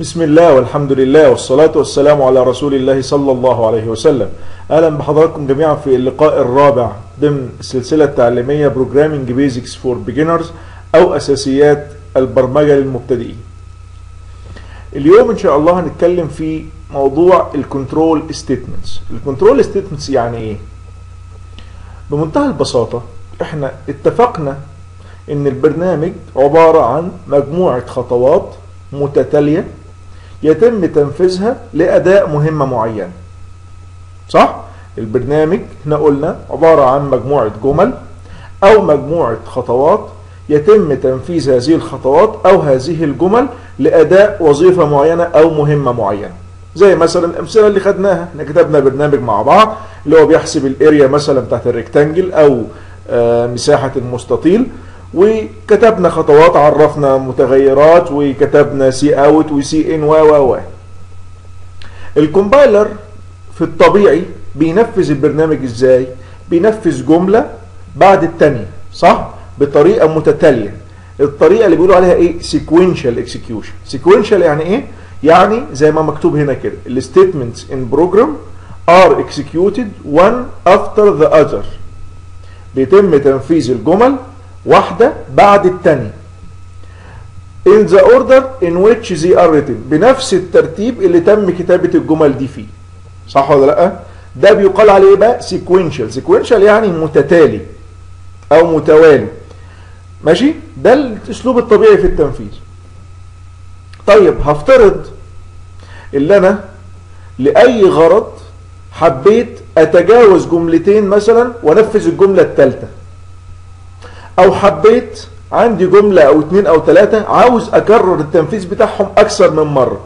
بسم الله والحمد لله والصلاة والسلام على رسول الله صلى الله عليه وسلم أهلا بحضراتكم جميعا في اللقاء الرابع ضمن السلسلة التعليمية Programming Basics for Beginners أو أساسيات البرمجة للمبتدئين اليوم إن شاء الله هنتكلم في موضوع ال control statements ال control statements يعني إيه؟ بمنتهى البساطة إحنا اتفقنا إن البرنامج عبارة عن مجموعة خطوات متتالية يتم تنفيذها لأداء مهمة معينة. صح؟ البرنامج إحنا قلنا عبارة عن مجموعة جمل أو مجموعة خطوات. يتم تنفيذ هذه الخطوات أو هذه الجمل لأداء وظيفة معينة أو مهمة معينة. زي مثلا الأمثلة اللي خدناها. إحنا كتبنا برنامج مع بعض اللي هو بيحسب الأريا مثلا بتاعت الريكتانجل أو آه مساحة المستطيل. وكتبنا خطوات عرفنا متغيرات وكتبنا cout و cin و و و. ال compiler في الطبيعي بينفذ البرنامج إزاي؟ بينفذ جملة بعد التانية صح؟ بطريقة متتالية. الطريقة اللي بيقولوا عليها إيه؟ sequential execution. Sequential يعني إيه؟ يعني زي ما مكتوب هنا كده. ال statements in program are executed one after the other. بيتم تنفيذ الجمل واحدة بعد التانية. In the order in which they are written. بنفس الترتيب اللي تم كتابة الجمل دي فيه. صح ولا لأ؟ ده بيقال عليه بقى sequential. Sequential يعني متتالي أو متوالي. ماشي؟ ده الأسلوب الطبيعي في التنفيذ. طيب هفترض اللي أنا لأي غرض حبيت أتجاوز جملتين مثلا وأنفذ الجملة الثالثه أو حبيت عندي جملة أو اتنين أو تلاتة عاوز أكرر التنفيذ بتاعهم أكثر من مرة.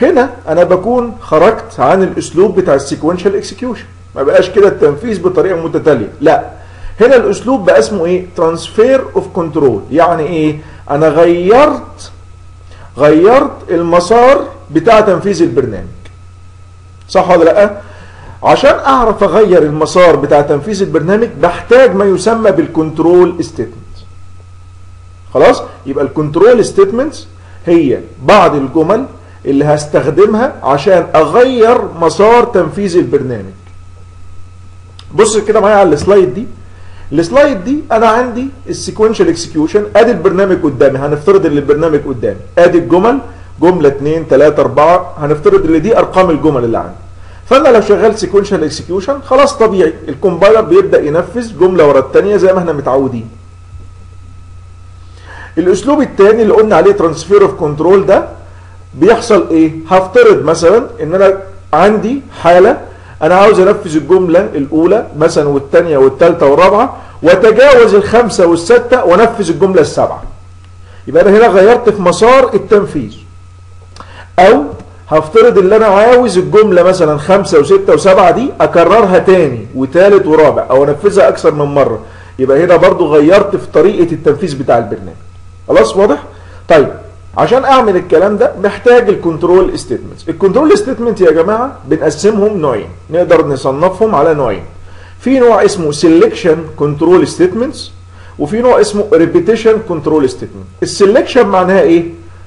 هنا أنا بكون خرجت عن الأسلوب بتاع ال sequential execution ما بقاش كده التنفيذ بطريقة متتالية. لا. هنا الأسلوب بقى اسمه إيه؟ transfer of control يعني إيه؟ أنا غيرت غيرت المسار بتاع تنفيذ البرنامج. صح ولا لأ؟ عشان أعرف أغير المسار بتاع تنفيذ البرنامج بحتاج ما يسمى بال control statement خلاص؟ يبقى ال control statements هي بعض الجمل اللي هستخدمها عشان أغير مسار تنفيذ البرنامج. بص كده معايا على ال slide دي. ال slide دي أنا عندي ال sequential execution أدي البرنامج قدامي. هنفترض إن البرنامج قدامي. أدي الجمل. جملة 2 3 4 هنفترض إن دي أرقام الجمل اللي عندي. فانا لو شغال sequential execution خلاص طبيعي. ال compiler بيبدأ ينفذ جملة ورا الثانية زي ما إحنا متعودين. الأسلوب الثاني اللي قلنا عليه transfer of control ده بيحصل إيه؟ هفترض مثلا إن أنا عندي حالة أنا عاوز أنفذ الجملة الأولى مثلا والثانيه والثالثه والرابعة وأتجاوز الخمسة والستة وأنفذ الجملة السابعة. يبقى أنا هنا غيرت في مسار التنفيذ. أو هفترض ان أنا عاوز الجملة مثلا خمسة وستة وسبعة دي أكررها تاني وتالت ورابع أو أنفذها أكثر من مرة. يبقى هنا برضو غيرت في طريقة التنفيذ بتاع البرنامج. خلاص واضح؟ طيب عشان أعمل الكلام ده محتاج ال control statements ال control statement يا جماعة بنقسمهم نوعين. نقدر نصنفهم على نوعين. في نوع اسمه selection control statements وفي نوع اسمه repetition control statement ال selection معناها إيه؟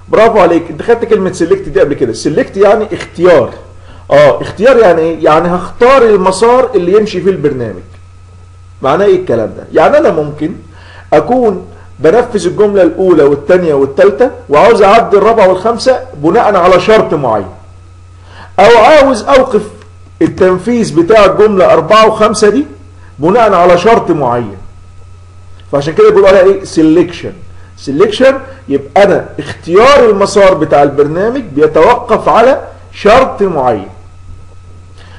برافو عليك. انت خدت كلمة select دي قبل كده. select يعني اختيار. آه اختيار يعني إيه؟ يعني هختار المسار اللي يمشي فيه البرنامج. معناه إيه الكلام ده؟ يعني أنا ممكن أكون بنفذ الجملة الأولى والثانيه والثالثه وعاوز اعدي الرابعة والخامسه بناء على شرط معين. أو عاوز أوقف التنفيذ بتاع الجملة أربعة وخمسة دي بناء على شرط معين. فعشان كده بيقولوا عليها إيه؟ selection selection يبقى أنا اختيار المسار بتاع البرنامج بيتوقف على شرط معين.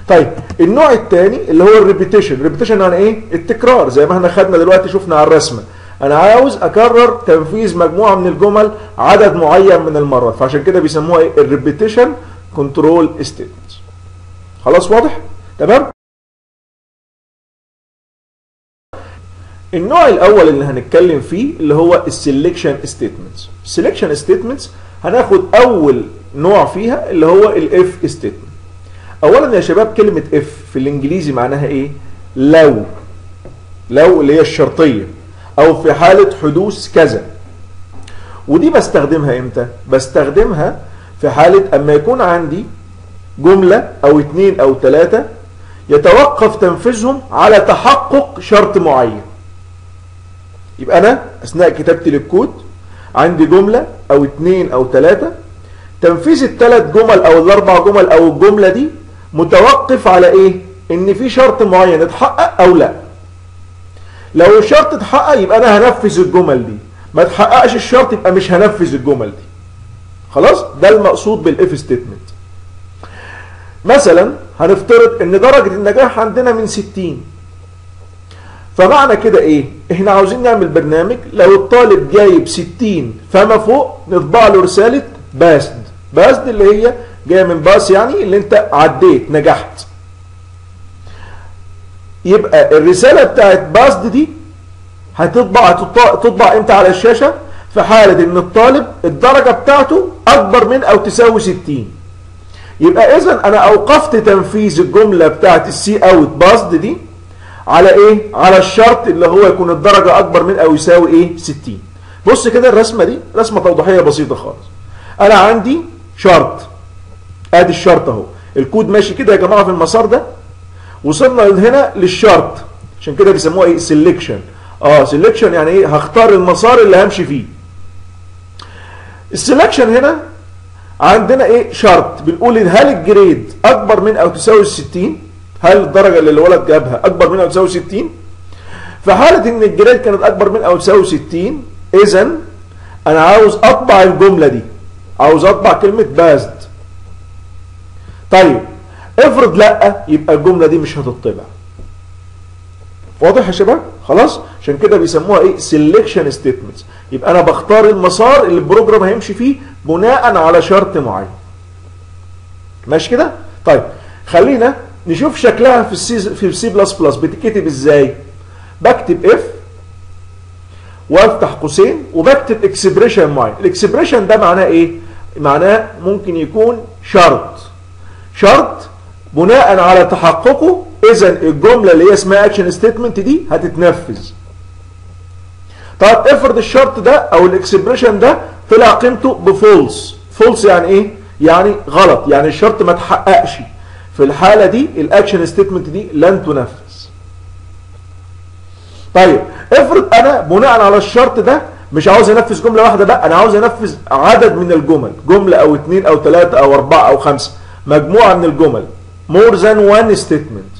طيب النوع الثاني اللي هو ال repetition ال repetition يعني إيه؟ التكرار. زي ما إحنا خدنا دلوقتي شفنا على الرسمة. أنا عاوز أكرر تنفيذ مجموعة من الجمل عدد معين من المرات. فعشان كده بيسموها إيه؟ ال repetition control statement خلاص واضح؟ تمام؟ النوع الأول اللي هنتكلم فيه اللي هو ال selection statements ال selection statements هناخد أول نوع فيها اللي هو ال if statement اولا يا شباب كلمة if في الإنجليزي معناها إيه؟ لو. لو اللي هي الشرطية. أو في حالة حدوث كذا. ودي بستخدمها إمتى؟ بستخدمها في حالة أما يكون عندي جملة أو اتنين أو تلاتة يتوقف تنفيذهم على تحقق شرط معين. يبقى أنا أثناء كتابتي للكود عندي جملة أو اتنين أو تلاتة. تنفيذ الثلاث جمل أو الأربع جمل أو الجملة دي متوقف على إيه؟ إن في شرط معين اتحقق أو لا. لو الشرط اتحقق يبقى أنا هنفذ الجمل دي. ما تحققش الشرط يبقى مش هنفذ الجمل دي. خلاص؟ ده المقصود بال if statement مثلا هنفترض إن درجة النجاح عندنا من 60 فمعنى كده إيه؟ إحنا عاوزين نعمل برنامج لو الطالب جايب 60 فما فوق نطبع له رسالة passed. passed اللي هي جاية من pass يعني اللي أنت عديت نجحت. يبقى الرسالة بتاعت passed دي هتطبع تطبع إمتى على الشاشة؟ في حالة إن الطالب الدرجة بتاعته أكبر من أو تساوي 60 يبقى اذا أنا أوقفت تنفيذ الجملة بتاعت ال cout passed دي على إيه؟ على الشرط اللي هو يكون الدرجة أكبر من أو يساوي إيه؟ 60 بص كده الرسمة دي رسمة توضيحية بسيطة خالص. أنا عندي شرط. أدي الشرط أهو. الكود ماشي كده يا جماعة في المسار ده. وصلنا هنا للشرط. عشان كده بيسموها إيه؟ selection آه selection يعني إيه؟ هختار المسار اللي همشي فيه. ال selection هنا عندنا إيه؟ شرط. بنقول هل ال grade أكبر من أو تساوي 60 هل الدرجه اللي الولد جابها أكبر من أو تساوي 60 في حالة إن ال grade كانت أكبر من أو تساوي 60 اذا أنا عاوز أطبع الجملة دي. عاوز أطبع كلمة passed طيب افرض لأ يبقى الجملة دي مش هتطبع. واضح يا شباب؟ خلاص؟ عشان كده بيسموها إيه؟ selection statements يبقى أنا بختار المسار اللي ال program هيمشي فيه بناء على شرط معين. ماشي كده؟ طيب خلينا نشوف شكلها في ال C في ال C plus plus بتتكتب إزاي؟ بكتب if وافتح قوسين وبكتب expression معين ال expression ده معناه إيه؟ معناه ممكن يكون شرط. شرط بناء على تحققه اذا الجملة اللي هي اسمها action statement دي هتتنفذ. طيب افرض الشرط ده أو ال expression ده طلع قيمته ب false. false يعني إيه؟ يعني غلط. يعني الشرط ما تحققش. في الحالة دي ال action statement دي لن تنفذ. طيب افرض أنا بناء على الشرط ده مش عاوز انفذ جملة واحدة لا أنا عاوز انفذ عدد من الجمل جملة أو اثنين أو ثلاثة أو أربعة أو خمسة مجموعة من الجمل more than one statement.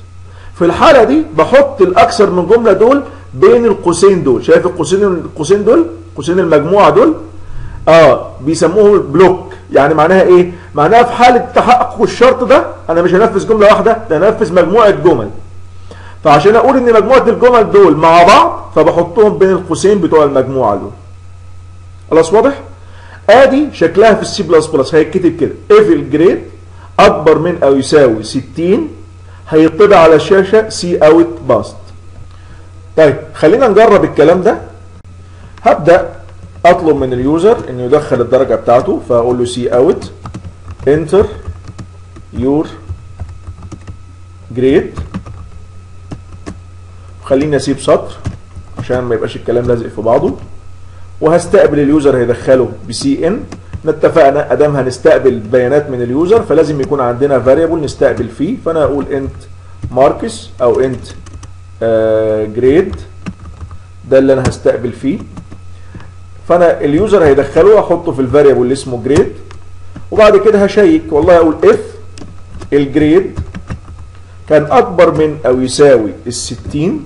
في الحالة دي بحط الأكثر من جملة دول بين القوسين دول. شايف القوسين القوسين دول؟ قوسين المجموعة دول؟ آه بيسموه block يعني معناها إيه؟ معناها في حالة تحقق الشرط ده أنا مش هنفذ جملة واحدة ده هنفذ مجموعة جمل. فعشان أقول إن مجموعة الجمل دول مع بعض فبحطهم بين القوسين بتوع المجموعة دول. خلاص واضح؟ آدي شكلها في ال C plus plus هيتكتب كده. if ال grade أكبر من أو يساوي 60 هيطبع على الشاشة cout passed طيب خلينا نجرب الكلام ده. هبدأ أطلب من ال user إنه يدخل الدرجة بتاعته فأقول له cout enter your grade خليني أسيب سطر عشان ما يبقاش الكلام لازق في بعضه. وهستقبل ال user هيدخله ب cin اتفقنا أدام هنستقبل بيانات من اليوزر فلازم يكون عندنا variable نستقبل فيه. فأنا أقول انت marks أو int grade ده اللي أنا هستقبل فيه. فانا ال user هيدخله احطه في ال variable اللي اسمه grade وبعد كده هشيك. والله أقول if ال grade كان أكبر من أو يساوي الستين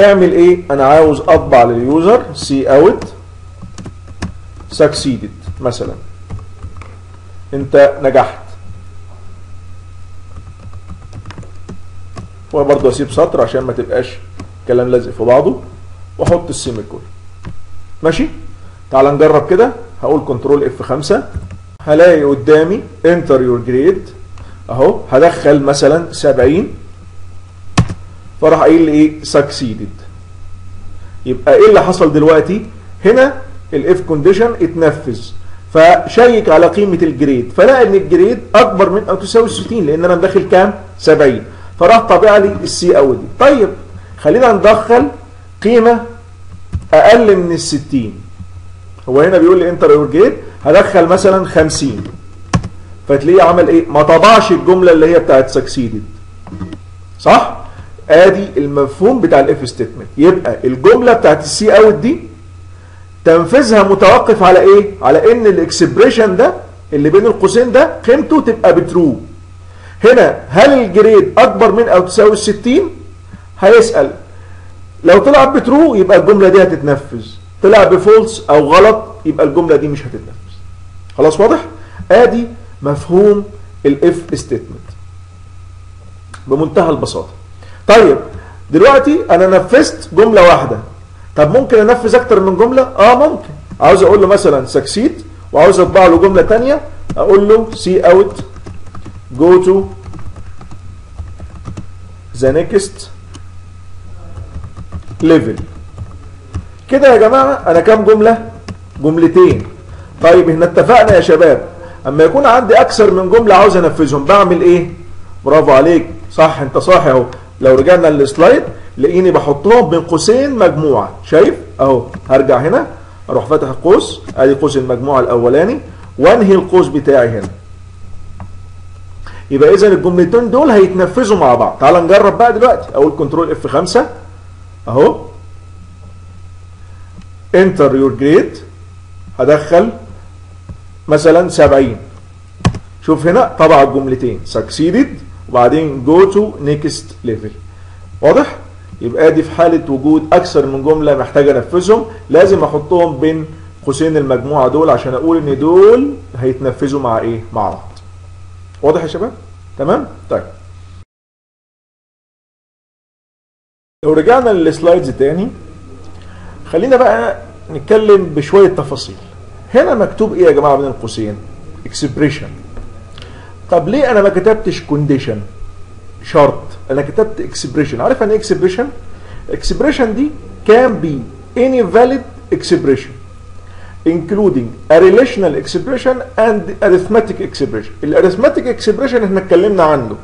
اعمل إيه؟ أنا عاوز أطبع لل user cout succeeded مثلا. أنت نجحت. وبرضه أسيب سطر عشان ما تبقاش كلام لازق في بعضه. وأحط ال semi ماشي؟ تعال نجرب كده. هقول control F5 هلاقي قدامي enter your grade أهو. هدخل مثلا 70 فراح قايل لي إيه؟ succeeded يبقى إيه اللي حصل دلوقتي؟ هنا ال if condition اتنفذ. فشيك على قيمة ال grade فلقى إن ال grade أكبر من أو تساوي 60 لأن أنا مدخل كام؟ 70 فراح طابع لي السي أو دي. طيب خلينا ندخل قيمة أقل من ال 60 هو هنا بيقول لي enter your grade هدخل مثلا 50 فتلاقيه عمل إيه؟ ما طبعش الجملة اللي هي بتاعت succeeded صح؟ آدي المفهوم بتاع ال if statement يبقى الجملة بتاعت ال cout دي تنفيذها متوقف على إيه؟ على إن ال expression ده اللي بين القوسين ده قيمته تبقى ب true هنا هل ال grade أكبر من أو تساوي 60 هيسأل لو طلع ب true يبقى الجملة دي هتتنفذ. طلع ب false أو غلط يبقى الجملة دي مش هتتنفذ. خلاص واضح؟ آدي مفهوم ال if statement بمنتهى البساطة. طيب دلوقتي أنا نفذت جملة واحدة. طب ممكن أنفذ أكتر من جملة؟ آه ممكن. عاوز أقول له مثلا succeed وعاوز أطبع له جملة ثانية أقول له cout go to the next level كده يا جماعة أنا كام جملة؟ جملتين. طيب إحنا اتفقنا يا شباب. أما يكون عندي أكثر من جملة عاوز أنفذهم بعمل إيه؟ برافو عليك. صح أنت صح أهو. لو رجعنا لل slide لقيني بحطهم بين قوسين مجموعة. شايف؟ أهو. هرجع هنا. أروح فاتح قوس أدي قوس المجموعة الأولاني. وأنهي القوس بتاعي هنا. يبقى اذا الجملتين دول هيتنفذوا مع بعض. تعال نجرب بقى دلوقتي. أقول control F5 أهو enter your grade هدخل مثلا 70 شوف هنا طبع الجملتين succeeded وبعدين go to next level واضح يبقى دي في حالة وجود أكثر من جملة محتاج أنفذهم لازم أحطهم بين قوسين المجموعة دول عشان أقول إن دول هيتنفذوا مع إيه؟ مع بعض. واضح يا شباب؟ تمام؟ طيب. لو رجعنا لل slides تاني خلينا بقى نتكلم بشوية تفاصيل. هنا مكتوب إيه يا جماعة بين القوسين؟ expression. طب ليه أنا ما كتبتش condition؟ شرط أنا كتبت expression عارف يعني إيه expression expression دي can be any valid expression including a relational expression and arithmetic expression ال arithmetic expression إحنا اتكلمنا عنه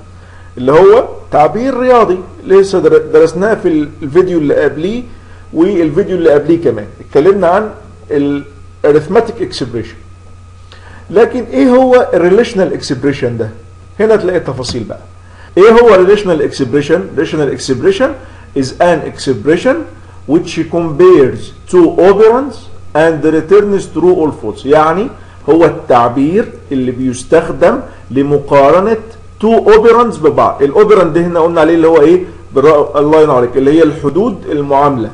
اللي هو تعبير رياضي لسه درسناه في الفيديو اللي قبليه والفيديو اللي قبليه كمان. اتكلمنا عن ال arithmetic expression لكن إيه هو ال relational expression ده؟ هنا تلاقي التفاصيل بقى. إيه هو relational expression relational expression is an expression which compares two operands and returns true or false. يعني هو التعبير اللي بيستخدم لمقارنة two operands ببعض. ال operand هنا قلنا عليه اللي هو إيه؟ الله ينور عليك. اللي هي الحدود المعاملة.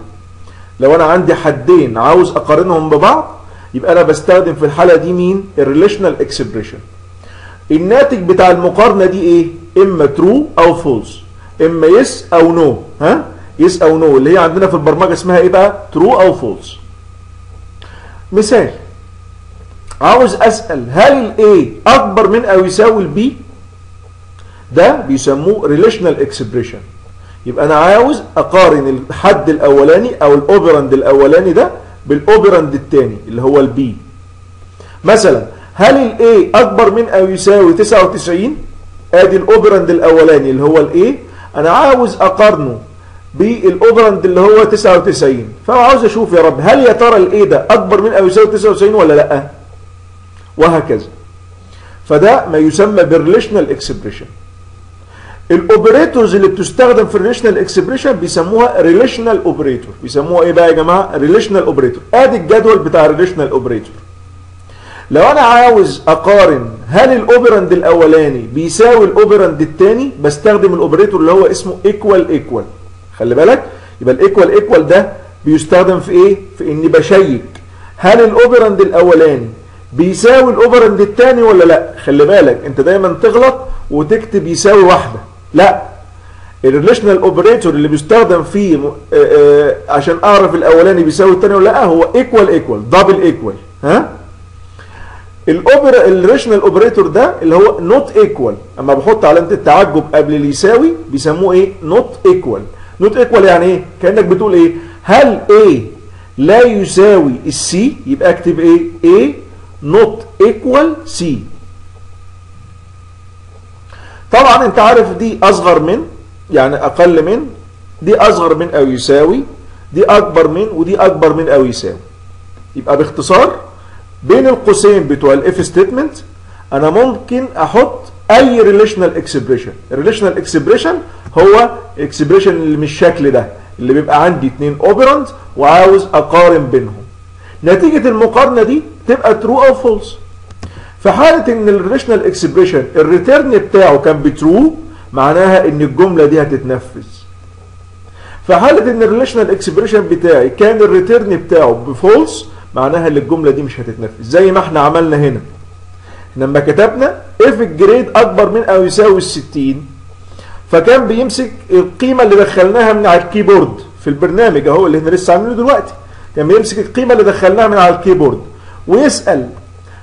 لو أنا عندي حدين عاوز أقارنهم ببعض يبقى أنا بستخدم في الحالة دي مين؟ ال relational expression الناتج بتاع المقارنة دي إيه؟ إما true أو false إما yes أو no. ها؟ yes أو no. اللي هي عندنا في البرمجة اسمها إيه بقى؟ true أو false مثال. عاوز أسأل هل ال a أكبر من أو يساوي ال b ده بيسموه relational expression يبقى أنا عاوز أقارن الحد الأولاني أو ال operand الأولاني ده بال operand الثاني اللي هو ال b مثلا هل ال a أكبر من أو يساوي 99 أدي ال operand الأولاني اللي هو ال a أنا عاوز أقارنه بال operand اللي هو 99 فعاوز أشوف يا ترى هل يا ترى ال A ده أكبر من أو يساوي 99 ولا لأ؟ وهكذا. فده ما يسمى بال relational expression ال operators اللي بتستخدم في ال relational expression بيسموها relational operator بيسموها إيه بقى يا جماعة؟ relational operator آدي الجدول بتاع ال relational operator لو أنا عاوز أقارن هل ال operand الأولاني بيساوي ال operand الثاني بستخدم ال operator اللي هو اسمه equal equal خلي بالك؟ يبقى ال equal equal ده بيستخدم في إيه؟ في إني بشيك. هل ال operand الأولاني بيساوي ال operand الثاني ولا لأ؟ خلي بالك أنت دايما تغلط وتكتب يساوي واحدة. لا. ال relational operator اللي بيستخدم فيه. آآ آآ عشان أعرف الأولاني بيساوي الثاني ولا لأ هو equal equal double equal ها؟ ال oper ال relational operator ده اللي هو not equal أما بحط علامة التعجب قبل اللي يساوي بيسموه إيه؟ not equal not equal يعني إيه؟ كأنك بتقول إيه؟ هل A لا يساوي ال C يبقى أكتب إيه؟ A not equal C طبعا انت عارف دي أصغر من يعني أقل من دي أصغر من أو يساوي دي أكبر من ودي أكبر من أو يساوي. يبقى باختصار بين القوسين بتوع ال if statement أنا ممكن أحط أي relational expression ال relational expression هو expression اللي من الشكل ده اللي بيبقى عندي اتنين operand وعاوز أقارن بينهم. نتيجة المقارنة دي تبقى true أو false في حالة إن ال relational expression ال return بتاعه كان ب true معناها إن الجملة دي هتتنفذ. في حالة إن ال relational expression بتاعي كان ال return بتاعه ب false معناها إن الجملة دي مش هتتنفذ. زي ما إحنا عملنا هنا. لما كتبنا if ال grade أكبر من أو يساوي الستين فكان بيمسك القيمة اللي دخلناها من على ال keyboard. في البرنامج أهو اللي إحنا لسه عاملينه دلوقتي. كان بيمسك القيمة اللي دخلناها من على ال keyboard. ويسأل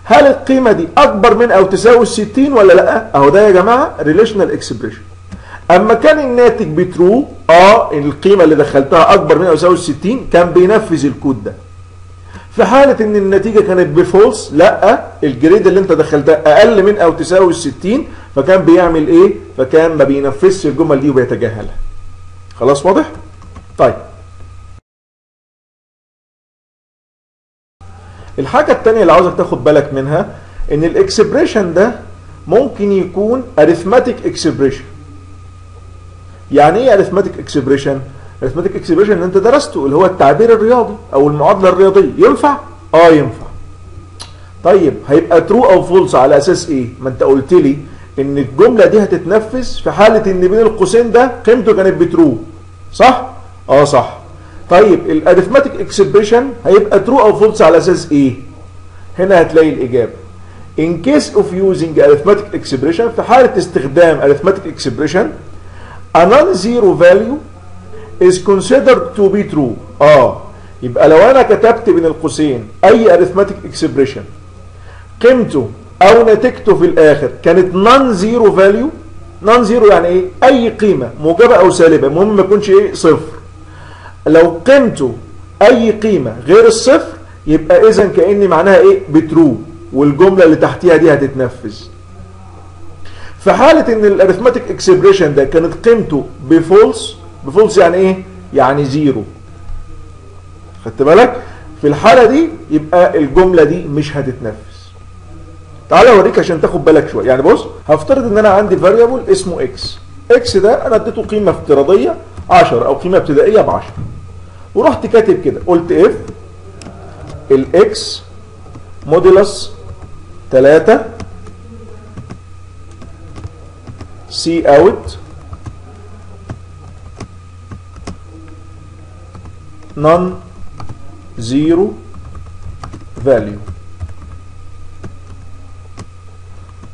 هل القيمة دي أكبر من أو تساوي الستين ولا لأ؟ أهو ده يا جماعة relational expression أما كان الناتج ب true أه القيمة اللي دخلتها أكبر من أو تساوي الستين كان بينفذ الكود ده. في حالة إن النتيجة كانت ب false لأ ال grade اللي أنت دخلتها أقل من أو تساوي الستين فكان بيعمل إيه؟ فكان ما بينفذش الجمل دي وبيتجاهلها. خلاص واضح؟ طيب. الحاجة التانية اللي عاوزك تاخد بالك منها إن ال expression ده ممكن يكون arithmetic expression يعني إيه arithmetic expression arithmetic expression اللي أنت درسته اللي هو التعبير الرياضي أو المعادلة الرياضية. ينفع؟ آه ينفع. طيب هيبقى true أو false على أساس إيه؟ ما أنت قلت لي إن الجملة دي هتتنفذ في حالة إن بين القوسين ده قيمته كانت ب true. صح؟ آه صح. طيب ال arithmetic expression هيبقى true أو false على أساس إيه؟ هنا هتلاقي الإجابة. In case of using arithmetic expression في حالة استخدام arithmetic expression a non-zero value is considered to be true. آه يبقى لو أنا كتبت بين القوسين أي arithmetic expression قيمته أو نتيجته في الآخر كانت value non-zero يعني إيه؟ أي قيمة موجبة أو سالبة المهم ما يكونش إيه؟ صفر. لو قيمته أي قيمة غير الصفر يبقى اذا كأني معناها إيه؟ ب true. والجملة اللي تحتيها دي هتتنفذ. في حالة إن ال arithmetic expression ده كانت قيمته ب false ب false يعني إيه؟ يعني zero. خدت بالك؟ في الحالة دي يبقى الجملة دي مش هتتنفذ. تعالى أوريك عشان تاخد بالك شوية. يعني بص هفترض إن أنا عندي variable اسمه X X ده أنا اديته قيمة افتراضية 10 أو قيمة ابتدائية ب 10 ورحت كاتب كده. قلت if ال X modulus 3 cout non-zero value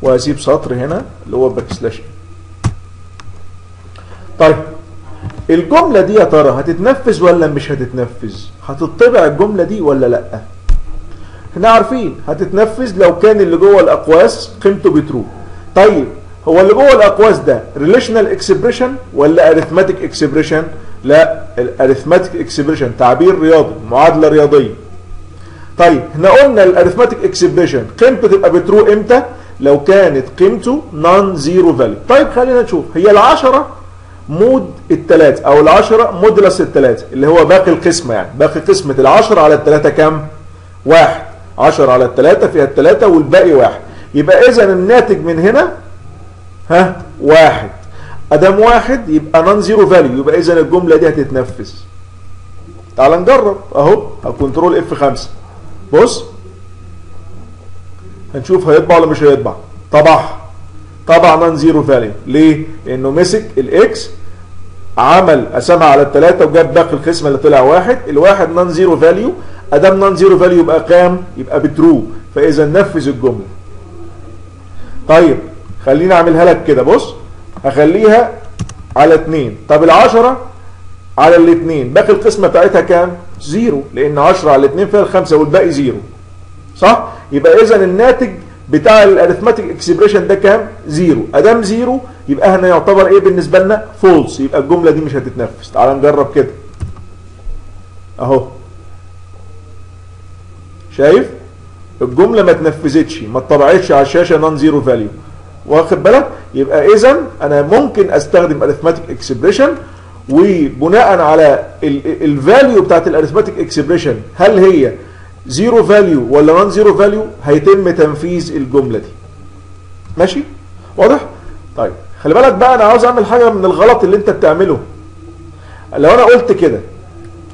وأسيب سطر هنا اللي هو backslash طيب الجملة دي يا ترى هتتنفذ ولا مش هتتنفذ؟ هتطبع الجملة دي ولا لأ؟ إحنا عارفين هتتنفذ لو كان اللي جوه الأقواس قيمته ب true طيب هو اللي جوه الأقواس ده relational expression ولا arithmetic expression لا ال arithmetic expression تعبير رياضي معادلة رياضية. طيب إحنا قلنا ال arithmetic expression قيمته تبقى ب true إمتى؟ لو كانت قيمته non-zero value طيب خلينا نشوف هي العشرة mod الثلاثة أو العشرة modulus الثلاثة اللي هو باقي القسمة يعني. باقي قسمة العشرة على الثلاثة كام؟ واحد. عشرة على الثلاثة فيها الثلاثة والباقي واحد. يبقى اذا الناتج من هنا ها واحد. أدام واحد يبقى non-zero value يبقى اذا الجملة دي هتتنفذ. تعال نجرب. أهو control F 5 بص. هنشوف هيطبع ولا مش هيطبع. طبع طبع non zero value ليه؟ لأنه مسك ال x عمل قسمها على الثلاثه وجاب باقي القسمة اللي طلع واحد الواحد non zero value أدام non zero value يبقى كام؟ يبقى ب true فإذا نفذ الجملة طيب خليني أعملها لك كده بص هخليها على 2 طب العشرة على الاثنين باقي القسمة بتاعتها كام؟ zero لأن 10 على الاثنين فيها الخمسة والباقي zero صح؟ يبقى اذا الناتج بتاع ال arithmetic expression ده كام؟ zero، أدام zero يبقى هنا يعتبر إيه بالنسبة لنا؟ false، يبقى الجملة دي مش هتتنفذ، تعال نجرب كده. أهو. شايف؟ الجملة ما اتنفذتش، ما اتطبعتش على الشاشة non zero value. واخد بالك؟ يبقى إذا أنا ممكن أستخدم arithmetic expression وبناء على ال value بتاعت ال arithmetic expression هل هي zero value ولا non zero value هيتم تنفيذ الجملة دي. ماشي؟ واضح؟ طيب خلي بالك بقى أنا عاوز أعمل حاجة من الغلط اللي أنت بتعمله. لو أنا قلت كده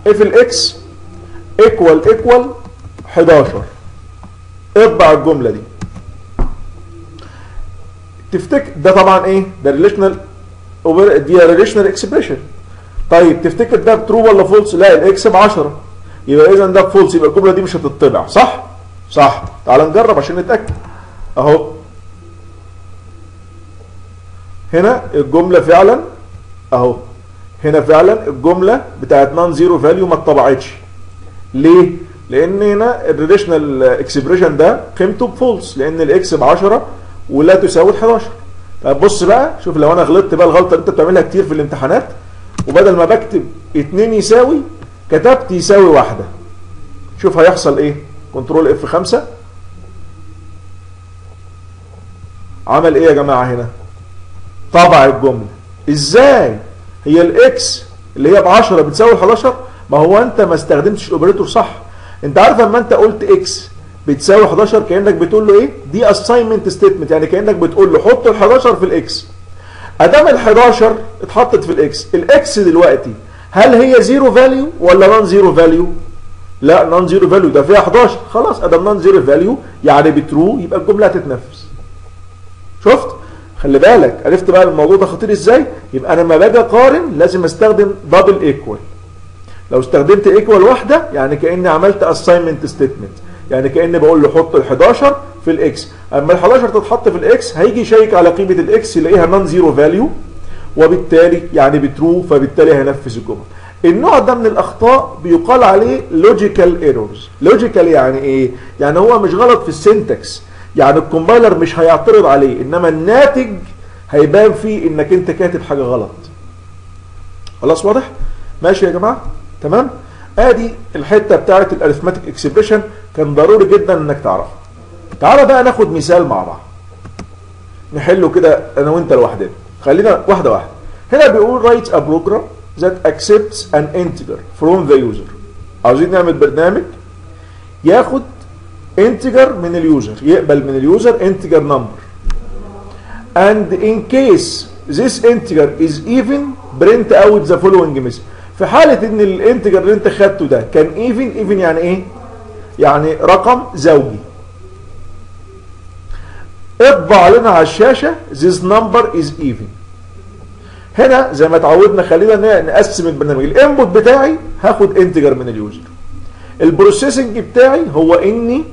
if ال x equal equal 11 اطبع الجملة دي. تفتكر ده طبعا إيه؟ ده relational دي relational expression طيب تفتكر ده true ولا false لا ال x ب 10 يبقى إذا ده false يبقى الجملة دي مش هتطبع صح؟ صح. تعال نجرب عشان نتأكد. أهو. هنا الجملة فعلا أهو. هنا فعلا الجملة بتاعت non zero value ما اتطبعتش. ليه؟ لأن هنا ال relational expression ده قيمته ب false لأن ال x ب 10 ولا تساوي 11 طب بص بقى شوف لو أنا غلطت بقى الغلطة اللي أنت بتعملها كتير في الامتحانات وبدل ما بكتب 2 يساوي كتبت يساوي واحدة. شوف هيحصل إيه؟ control F 5 عمل إيه يا جماعة هنا؟ طبع الجملة. إزاي؟ هي ال x اللي هي ب 10 بتساوي 11 ما هو أنت ما استخدمتش ال operator صح. أنت عارف لما أنت قلت x بتساوي 11 كأنك بتقول له إيه؟ دي assignment statement يعني كأنك بتقول له حط ال 11 في ال x أدام ال 11 اتحطت في الاكس ال x دلوقتي هل هي zero value ولا non zero value لا non zero value ده فيها 11 خلاص أدام non zero value يعني ب true يبقى الجملة هتتنفذ. شفت؟ خلي بالك. عرفت بقى الموضوع ده خطير إزاي؟ يبقى أنا لما باجي اقارن لازم أستخدم double equal لو استخدمت equal واحدة يعني كأني عملت assignment statement يعني كأني بقول له حط ال 11 في ال x أما ال 11 تتحط في ال x هيجي يشيك على قيمة ال x يلاقيها non zero value وبالتالي يعني ب true فبالتالي هينفذ الجمله النوع ده من الأخطاء بيقال عليه logical errors logical يعني إيه؟ يعني هو مش غلط في ال syntax يعني ال compiler مش هيعترض عليه إنما الناتج هيبان فيه إنك أنت كاتب حاجة غلط. خلاص واضح؟ ماشي يا جماعة؟ تمام؟ آدي الحتة بتاعه ال arithmetic expression كان ضروري جدا إنك تعرفها تعالى بقى ناخد مثال مع بعض. نحله كده أنا وأنت لوحدنا. خلينا واحدة واحدة هنا بيقول write a program that accepts an integer from the user عاوزين نعمل برنامج ياخد integer من ال user يقبل من ال user integer number and in case this integer is even print out the following message في حالة ان ال integer اللي انت خدته ده كان even even يعني إيه يعني رقم زوجي اطبع لنا على الشاشة. This number is even. هنا زي ما اتعودنا خلينا نقسم البرنامج. ال input بتاعي هاخد integer من ال user. ال processing بتاعي هو اني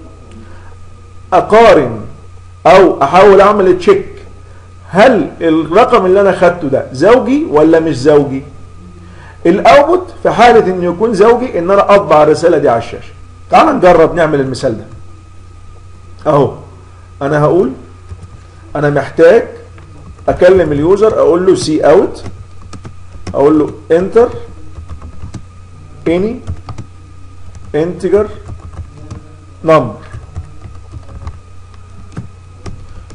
اقارن أو احاول اعمل check هل الرقم اللي أنا خدته ده زوجي ولا مش زوجي؟ ال output في حالة إنه يكون زوجي إن أنا أطبع الرسالة دي على الشاشة. تعال نجرب نعمل المثال ده. أهو. أنا هقول أنا محتاج أكلم ال user أقول له c out أقول له enter any integer number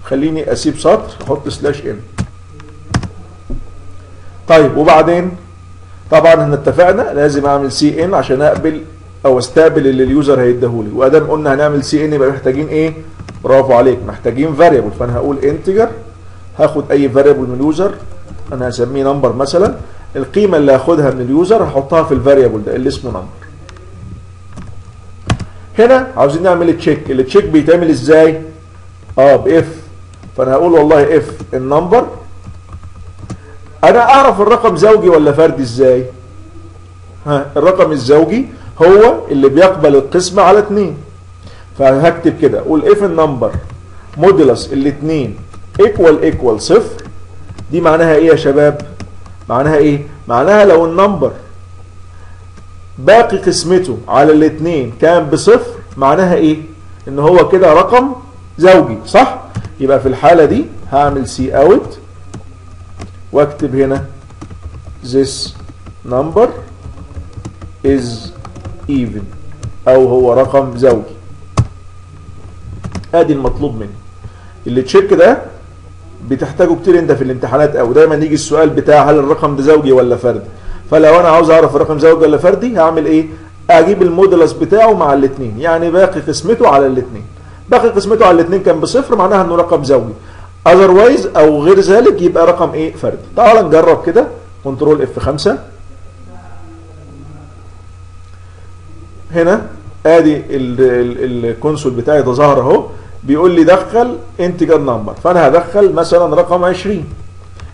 خليني أسيب سطر أحط slash n طيب وبعدين؟ طبعا إحنا اتفقنا لازم أعمل c in عشان أقبل أو أستقبل اللي ال user هيديهولي. وأدام قلنا هنعمل c in يبقى محتاجين إيه؟ برافو عليك. محتاجين variable فأنا هقول integer هاخد أي variable من ال user. أنا هسميه number مثلا. القيمة اللي هاخدها من ال user هحطها في ال variable ده اللي اسمه number هنا عاوزين نعمل check ال check بيتعمل إزاي؟ آه ب if فأنا هقول والله if ال number أنا أعرف الرقم زوجي ولا فردي إزاي؟ ها الرقم الزوجي هو اللي بيقبل القسمة على اتنين. فهكتب كده. أقول if ال number modulus الاتنين equal equal صفر. دي معناها إيه يا شباب؟ معناها إيه؟ معناها لو ال number باقي قسمته على الاتنين كان بصفر معناها إيه؟ إن هو كده رقم زوجي صح؟ يبقى في الحالة دي هعمل c out واكتب هنا this number is even أو هو رقم زوجي. آدي المطلوب مني ال check ده بتحتاجه كتير انت في الامتحانات أو دايما يجي السؤال بتاع هل الرقم ده زوجي ولا فردي؟ فلو أنا عاوز أعرف الرقم زوجي ولا فردي هعمل إيه؟ أجيب ال modulus بتاعه مع الاثنين يعني باقي قسمته على الاثنين باقي قسمته على الاثنين كان بصفر معناها إنه رقم زوجي. otherwise أو غير ذلك يبقى رقم إيه؟ فردي. تعال نجرب كده. control F 5 هنا آدي ال console بتاعي ده ظهر أهو. بيقول لي دخل integer number. فانا هدخل مثلا رقم 20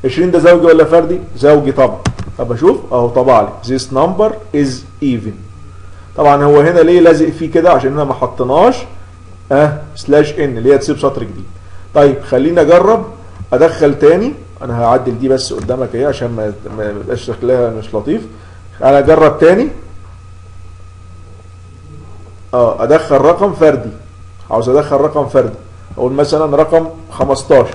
20 ده زوجي ولا فردي؟ زوجي طبعا. طب أشوف؟ اهو طبع لي. This number is even. طبعا هو هنا ليه لازق فيه كده؟ عشان هنا ما حطيناش آه slash n اللي هي تسيب سطر جديد. طيب خليني اجرب. ادخل تاني. أنا هعدل دي بس قدامك اهي عشان ما يبقاش شكلها مش لطيف. أنا اجرب تاني. آه ادخل رقم فردي. عاوز أدخل رقم فردي أقول مثلا رقم 15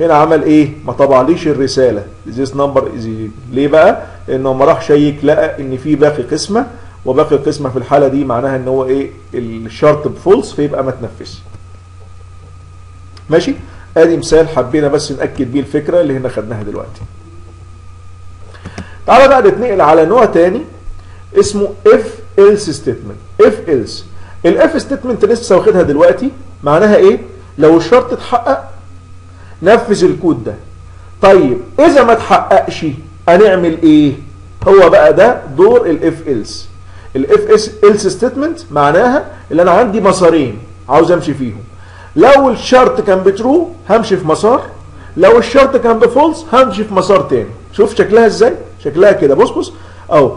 هنا عمل إيه؟ ما طبعليش الرسالة. This number is ليه بقى؟ لأنه ما راح شيك لقى إن في باقي قسمة وباقي القسمه في الحالة دي معناها إن هو إيه؟ الشرط بفولس فيبقى ما تنفذش. ماشي؟ آدي مثال حبينا بس نأكد بيه الفكرة اللي هنا خدناها دلوقتي. تعالى بقى نتنقل على نوع تاني اسمه if else statement. If else. ال if statement لسه واخدها دلوقتي معناها إيه؟ لو الشرط اتحقق نفذ الكود ده. طيب إذا ما اتحققش هنعمل إيه؟ هو بقى ده دور ال if else. ال if else statement معناها اللي أنا عندي مسارين عاوز أمشي فيهم. لو الشرط كان ب true همشي في مسار. لو الشرط كان ب false همشي في مسار تاني. شوف شكلها إزاي؟ شكلها كده. بص بص. أهو.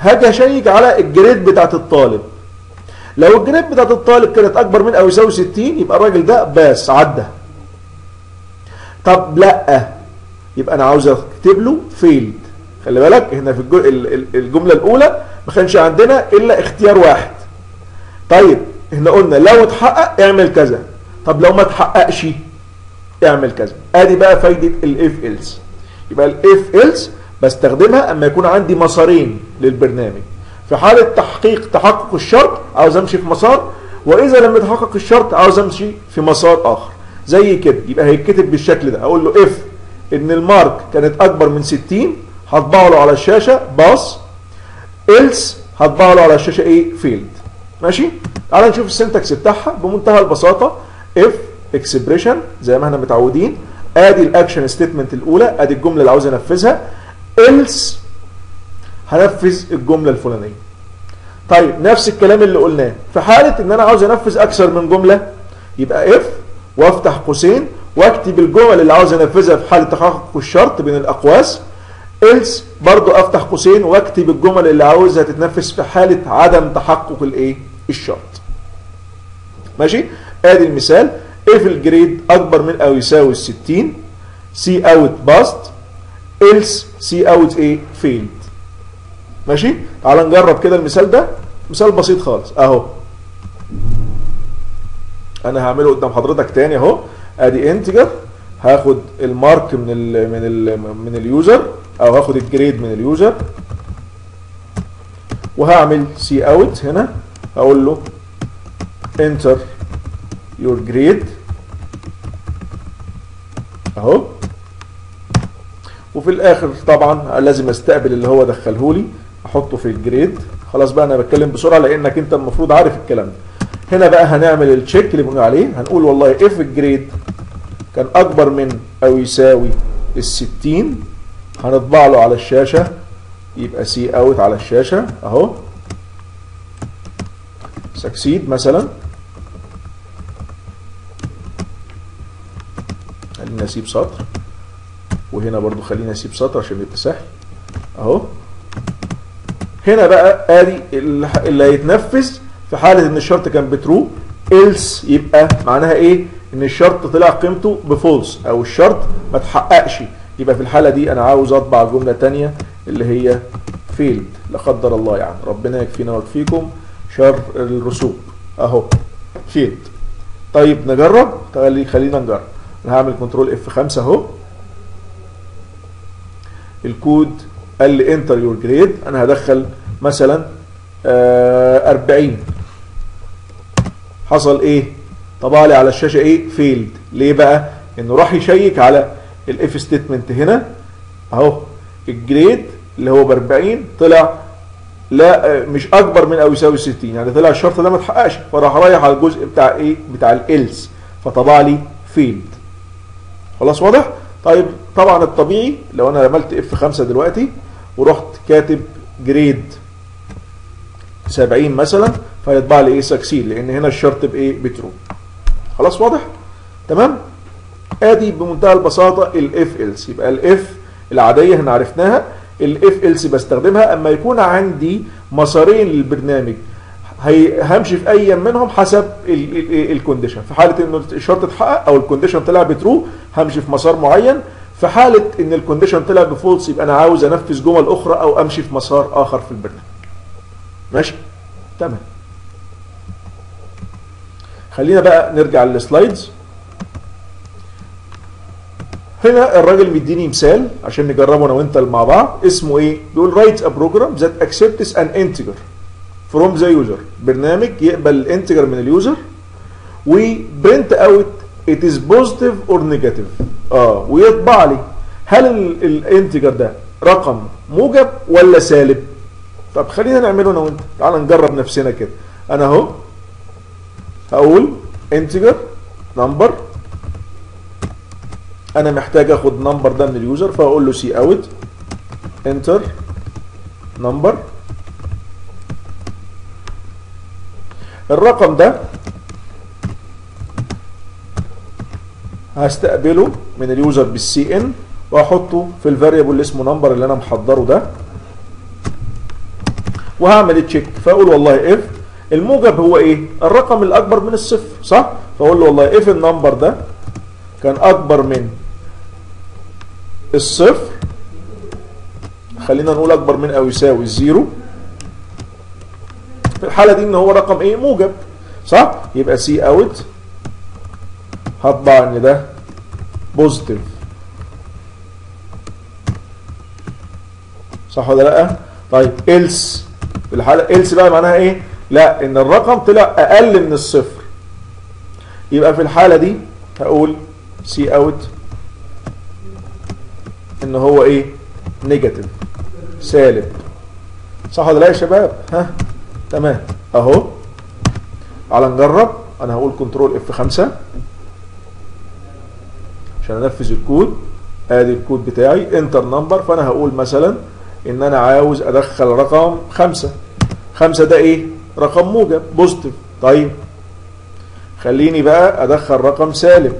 هاجي أشيك على ال grade بتاعت الطالب. لو ال grade بتاعت الطالب كانت أكبر من أو يساوي 60 يبقى الراجل ده passed عدى. طب لا يبقى أنا عاوز أكتب له failed خلي بالك هنا في الجملة الأولى ما كانش عندنا إلا اختيار واحد. طيب إحنا قلنا لو اتحقق اعمل كذا. طب لو ما اتحققش اعمل كذا. آدي بقى فايدة ال if else يبقى ال if else بستخدمها أما يكون عندي مسارين للبرنامج. في حالة تحقيق تحقق الشرط عاوز أمشي في مسار وإذا لم يتحقق الشرط عاوز أمشي في مسار آخر. زي كده. يبقى هيتكتب بالشكل ده. أقول له if إن ال mark كانت أكبر من 60 هطبعه له على الشاشة passed. else هطبعه له على الشاشة إيه؟ failed. ماشي؟ تعال نشوف ال syntax بتاعها بمنتهى البساطة. if expression زي ما إحنا متعودين. ادي ال action statement الأولى أدي الجملة اللي عاوز انفذها else هنفذ الجملة الفلانية. طيب نفس الكلام اللي قلناه. في حالة إن أنا عاوز أنفذ أكثر من جملة يبقى if وأفتح قوسين وأكتب الجمل اللي عاوز أنفذها في حالة تحقق الشرط بين الأقواس. else برضو أفتح قوسين وأكتب الجمل اللي عاوزها تتنفذ في حالة عدم تحقق الإيه؟ الشرط. ماشي؟ آدي المثال. if ال grade أكبر من أو يساوي 60 cout passed else cout إيه؟ failed ماشي؟ تعال نجرب كده المثال ده. مثال بسيط خالص. أهو. أنا هعمله قدام حضرتك تاني أهو. أدي integer هاخد ال mark من ال من ال من ال user. أو هاخد ال grade من ال user. وهعمل cout هنا. أقول له enter your grade أهو. وفي الآخر طبعا لازم أستقبل اللي هو دخله لي. أحطه في ال grade. خلاص بقى أنا بتكلم بسرعة لأنك أنت المفروض عارف الكلام ده. هنا بقى هنعمل ال check اللي بنقول عليه. هنقول والله if ال grade كان أكبر من أو يساوي ال 60 هنطبع له على الشاشة. يبقى cout على الشاشة. أهو. succeed مثلا. خلينا اسيب سطر. وهنا برضو خلينا اسيب سطر عشان يبقى سهل. أهو. هنا بقى ادي اللي هيتنفذ في حالة إن الشرط كان ب true else يبقى معناها إيه؟ إن الشرط طلع قيمته ب false أو الشرط ما تحققش. يبقى في الحالة دي أنا عاوز أطبع جملة تانية اللي هي failed. لا قدر الله يعني. ربنا يكفينا ويكفيكم شر الرسوب. أهو failed. طيب نجرب؟ خلي خلينا نجرب. أنا هعمل control F 5 أهو. الكود قال لي enter your grade أنا هدخل مثلا آه 40 حصل إيه؟ طبع لي على الشاشة إيه؟ failed ليه بقى؟ إنه راح يشيك على ال if statement هنا. أهو ال grade اللي هو ب 40 طلع لا مش أكبر من أو يساوي 60 يعني طلع الشرط ده ما اتحققش فراح رايح على الجزء بتاع إيه؟ بتاع ال else فطبع لي failed خلاص واضح؟ طيب طبعا الطبيعي لو أنا عملت F 5 دلوقتي ورحت كاتب grade 70 مثلا فيطبع لي إيه succeed لأن هنا الشرط بإيه؟ ب true. خلاص واضح؟ تمام؟ آدي بمنتهى البساطة ال if else يبقى ال if العادية إحنا عرفناها. ال if else بستخدمها. أما يكون عندي مسارين للبرنامج همشي في أي منهم حسب ال condition في حالة ان الشرط اتحقق أو ال condition طلع ب true همشي في مسار معين. في حالة إن ال condition طلع ب false يبقى أنا عاوز أنفذ جمل أخرى أو أمشي في مسار آخر في البرنامج. ماشي؟ تمام. خلينا بقى نرجع لل slides. هنا الراجل مديني مثال عشان نجربه أنا وأنت مع بعض. اسمه إيه؟ بيقول write a program that accepts an integer from the user. برنامج يقبل ال integer من ال user و print out it is positive or negative? آه ويطبع لي هل ال integer ده رقم موجب ولا سالب؟ طب خلينا نعمله أنا وأنت. تعال نجرب نفسنا كده. أنا أهو هقول integer number أنا محتاج أخد number ده من ال user فاقول له cout enter number الرقم ده هستقبله من ال user بال cin وأحطه في ال variable اللي اسمه number اللي أنا محضره ده. وهعمل check فأقول والله if الموجب هو إيه؟ الرقم الأكبر من الصفر صح؟ فأقول له والله if ال number ده كان أكبر من الصفر خلينا نقول أكبر من أو يساوي ال zero في الحالة دي إن هو رقم إيه؟ موجب صح؟ يبقى cout هطبع ان ده positive صح ولا لا طيب else في الحاله else بقى معناها إيه لا ان الرقم طلع أقل من الصفر يبقى في الحاله دي هقول cout ان هو إيه negative سالب صح ولا لا يا شباب ها تمام اهو على نجرب أنا هقول control F 5 عشان انفذ الكود. ادي الكود بتاعي enter number. فأنا هقول مثلا إن أنا عاوز أدخل رقم 5 5 ده إيه؟ رقم موجب positive طيب. خليني بقى أدخل رقم سالب.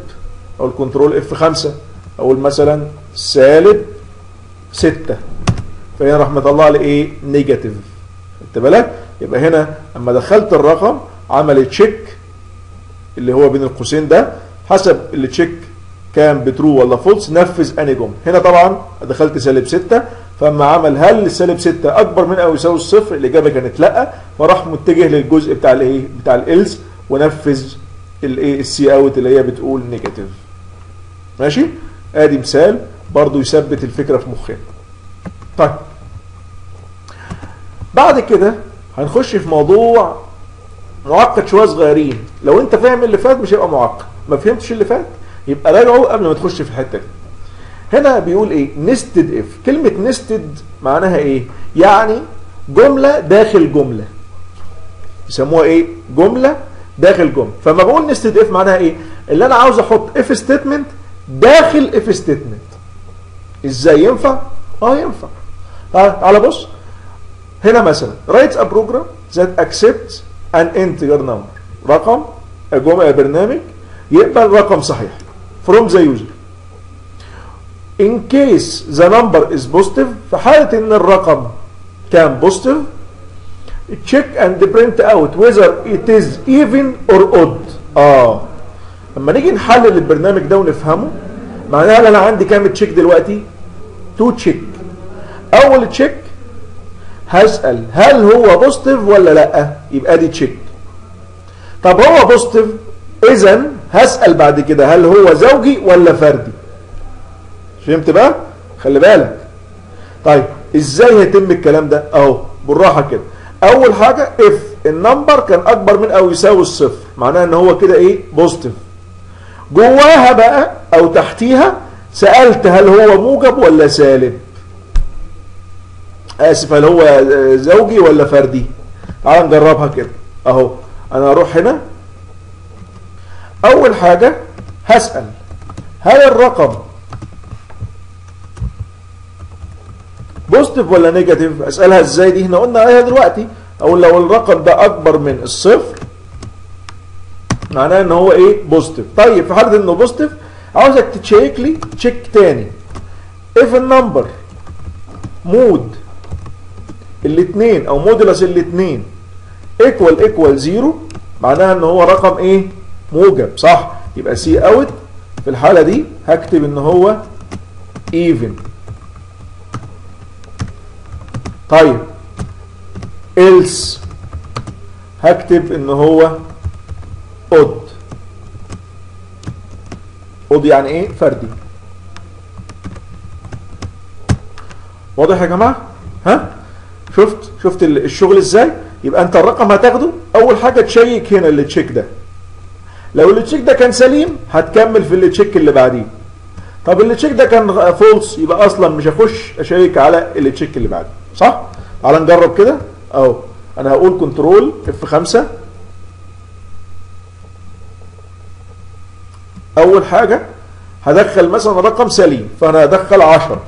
أقول control F 5 أقول مثلا سالب 6 فهنا راح مطلع لي إيه negative خدت بالك؟ يبقى هنا أما دخلت الرقم عمل check اللي هو بين القوسين ده حسب ال check كان ب true ولا false نفذ انهي جمله هنا طبعا دخلت سالب 6 فاما عمل هل السالب 6 أكبر من أو يساوي الصفر؟ الإجابة كانت لأ. فراح متجه للجزء بتاع الإيه؟ بتاع ال else ونفذ الايه ال cout اللي هي بتقول negative. ماشي؟ آدي مثال برضو يثبت الفكرة في مخنا طيب. بعد كده هنخش في موضوع معقد شوية صغيرين. لو أنت فاهم اللي فات مش هيبقى معقد. ما فهمتش اللي فات؟ يبقى راجعه قبل ما تخش في الحته دي هنا بيقول إيه؟ nested if كلمة nested معناها إيه؟ يعني جملة داخل جملة. يسموها إيه؟ جملة داخل جملة. فما بقول nested if معناها إيه؟ اللي أنا عاوز أحط if statement داخل if statement إزاي ينفع؟ آه ينفع. تعال بص. هنا مثلا write a program that accepts an integer number. رقم جمله برنامج يقبل رقم صحيح. From the user. In case the number is positive في حالة إن الرقم كان positive check and print out whether it is even or odd. آه. لما نيجي نحلل البرنامج ده ونفهمه معناها ان أنا عندي كام check دلوقتي؟ two check أول check هسأل هل هو positive ولا لأ؟ يبقى دي check طب هو positive اذا هسأل بعد كده هل هو زوجي ولا فردي؟ فهمت بقى؟ خلي بالك. طيب إزاي هيتم الكلام ده؟ أهو بالراحة كده. أول حاجة if ال number كان أكبر من أو يساوي الصفر معناها إن هو كده إيه؟ positive جواها بقى أو تحتيها سألت هل هو موجب ولا سالب؟ آسف هل هو زوجي ولا فردي؟ تعال نجربها كده. أهو أنا أروح هنا. أول حاجة هسأل هل الرقم positive ولا negative أسألها إزاي دي؟ إحنا قلنا عليها دلوقتي. أو لو الرقم ده أكبر من الصفر معناه إن هو إيه؟ positive طيب في حالة إنه positive عاوزك check لي check تاني. If ال number mod الاثنين أو modulus الاثنين equal equal zero معناها إن هو رقم إيه؟ موجب صح؟ يبقى cout في الحالة دي هكتب إن هو even. طيب. else هكتب إن هو odd. odd يعني إيه؟ فردي. واضح يا جماعة؟ ها؟ شفت؟ شفت ال- الشغل إزاي؟ يبقى أنت الرقم هتاخده. أول حاجة check هنا ال check ده. لو ال check ده كان سليم هتكمل في ال check اللي بعديه. طب ال check ده كان false يبقى أصلا مش هخش أ check على ال check اللي بعده. صح؟ تعال نجرب كده. أهو أنا هقول control F 5 أول حاجة هدخل مثلا رقم سليم فأنا هدخل 10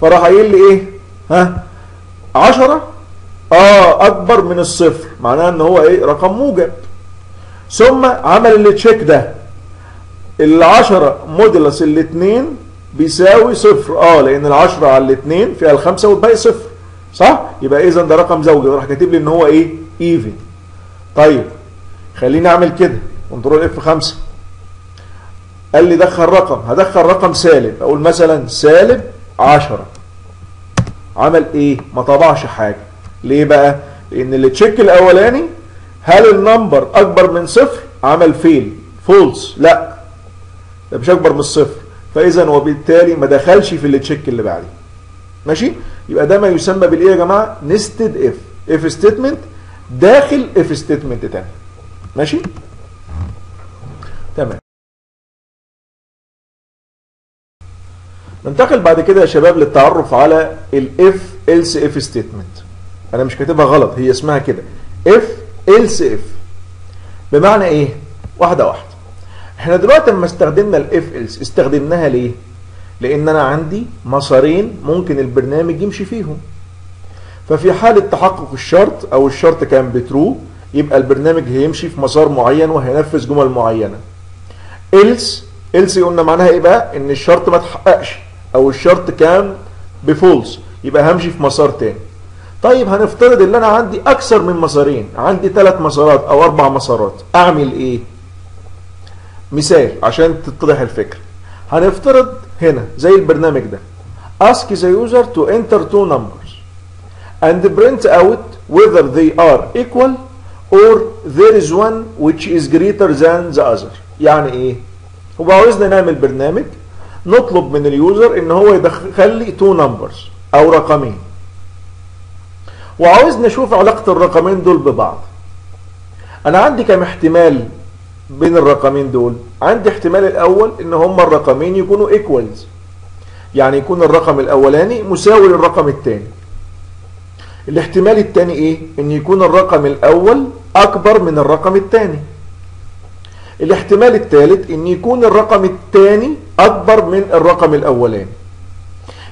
فراح قايل لي إيه؟ ها؟ 10 آه أكبر من الصفر. معناها إن هو إيه؟ رقم موجب. ثم عمل اللي تشيك ده. العشرة modulus الاثنين بيساوي صفر. آه لأن العشرة على الاثنين فيها الخمسة والباقي صفر. صح؟ يبقى اذا ده رقم زوجي. راح كاتب لي إن هو إيه؟ even طيب خليني أعمل كده. control F 5 قال لي دخل رقم. هدخل رقم سالب. أقول مثلا سالب 10 عمل إيه؟ ما طبعش حاجة. ليه بقى؟ لأن ال check الأولاني هل ال number أكبر من صفر؟ عمل فيل. false. لا. ده مش أكبر من الصفر فاذا وبالتالي ما دخلش في ال check اللي بعديه. ماشي؟ يبقى ده ما يسمى بالإيه يا جماعة؟ nested if. if statement داخل if statement تاني. ماشي؟ تمام. ننتقل بعد كده يا شباب للتعرف على ال if else if statement أنا مش كاتبها غلط هي اسمها كده. else if بمعنى إيه؟ واحدة واحدة. إحنا دلوقتي لما استخدمنا ال if else استخدمناها ليه؟ لأن أنا عندي مسارين ممكن البرنامج يمشي فيهم. ففي حالة تحقق الشرط أو الشرط كان بترو يبقى البرنامج هيمشي في مسار معين وهينفذ جمل معينة. else else قلنا معناها إيه بقى؟ إن الشرط ما تحققش أو الشرط كان بفولس يبقى همشي في مسار تاني. طيب هنفترض إن أنا عندي أكثر من مسارين عندي ثلاث مسارات أو أربع مسارات أعمل إيه؟ مثال عشان تتضح الفكرة. هنفترض هنا زي البرنامج ده. Ask the user to enter two numbers. And print out whether they are equal or there is one which is greater than the other. يعني إيه؟ هو عاوزنا نعمل برنامج نطلب من ال user إن هو يدخل لي two numbers أو رقمين. وعاوزنا نشوف علاقة الرقمين دول ببعض. أنا عندي كم احتمال بين الرقمين دول؟ عندي احتمال الأول إن هما الرقمين يكونوا ايكوالز يعني يكون الرقم الأولاني مساوي للرقم الثاني الاحتمال الثاني إيه؟ إن يكون الرقم الأول أكبر من الرقم الثاني الاحتمال الثالث إن يكون الرقم الثاني أكبر من الرقم الأولاني.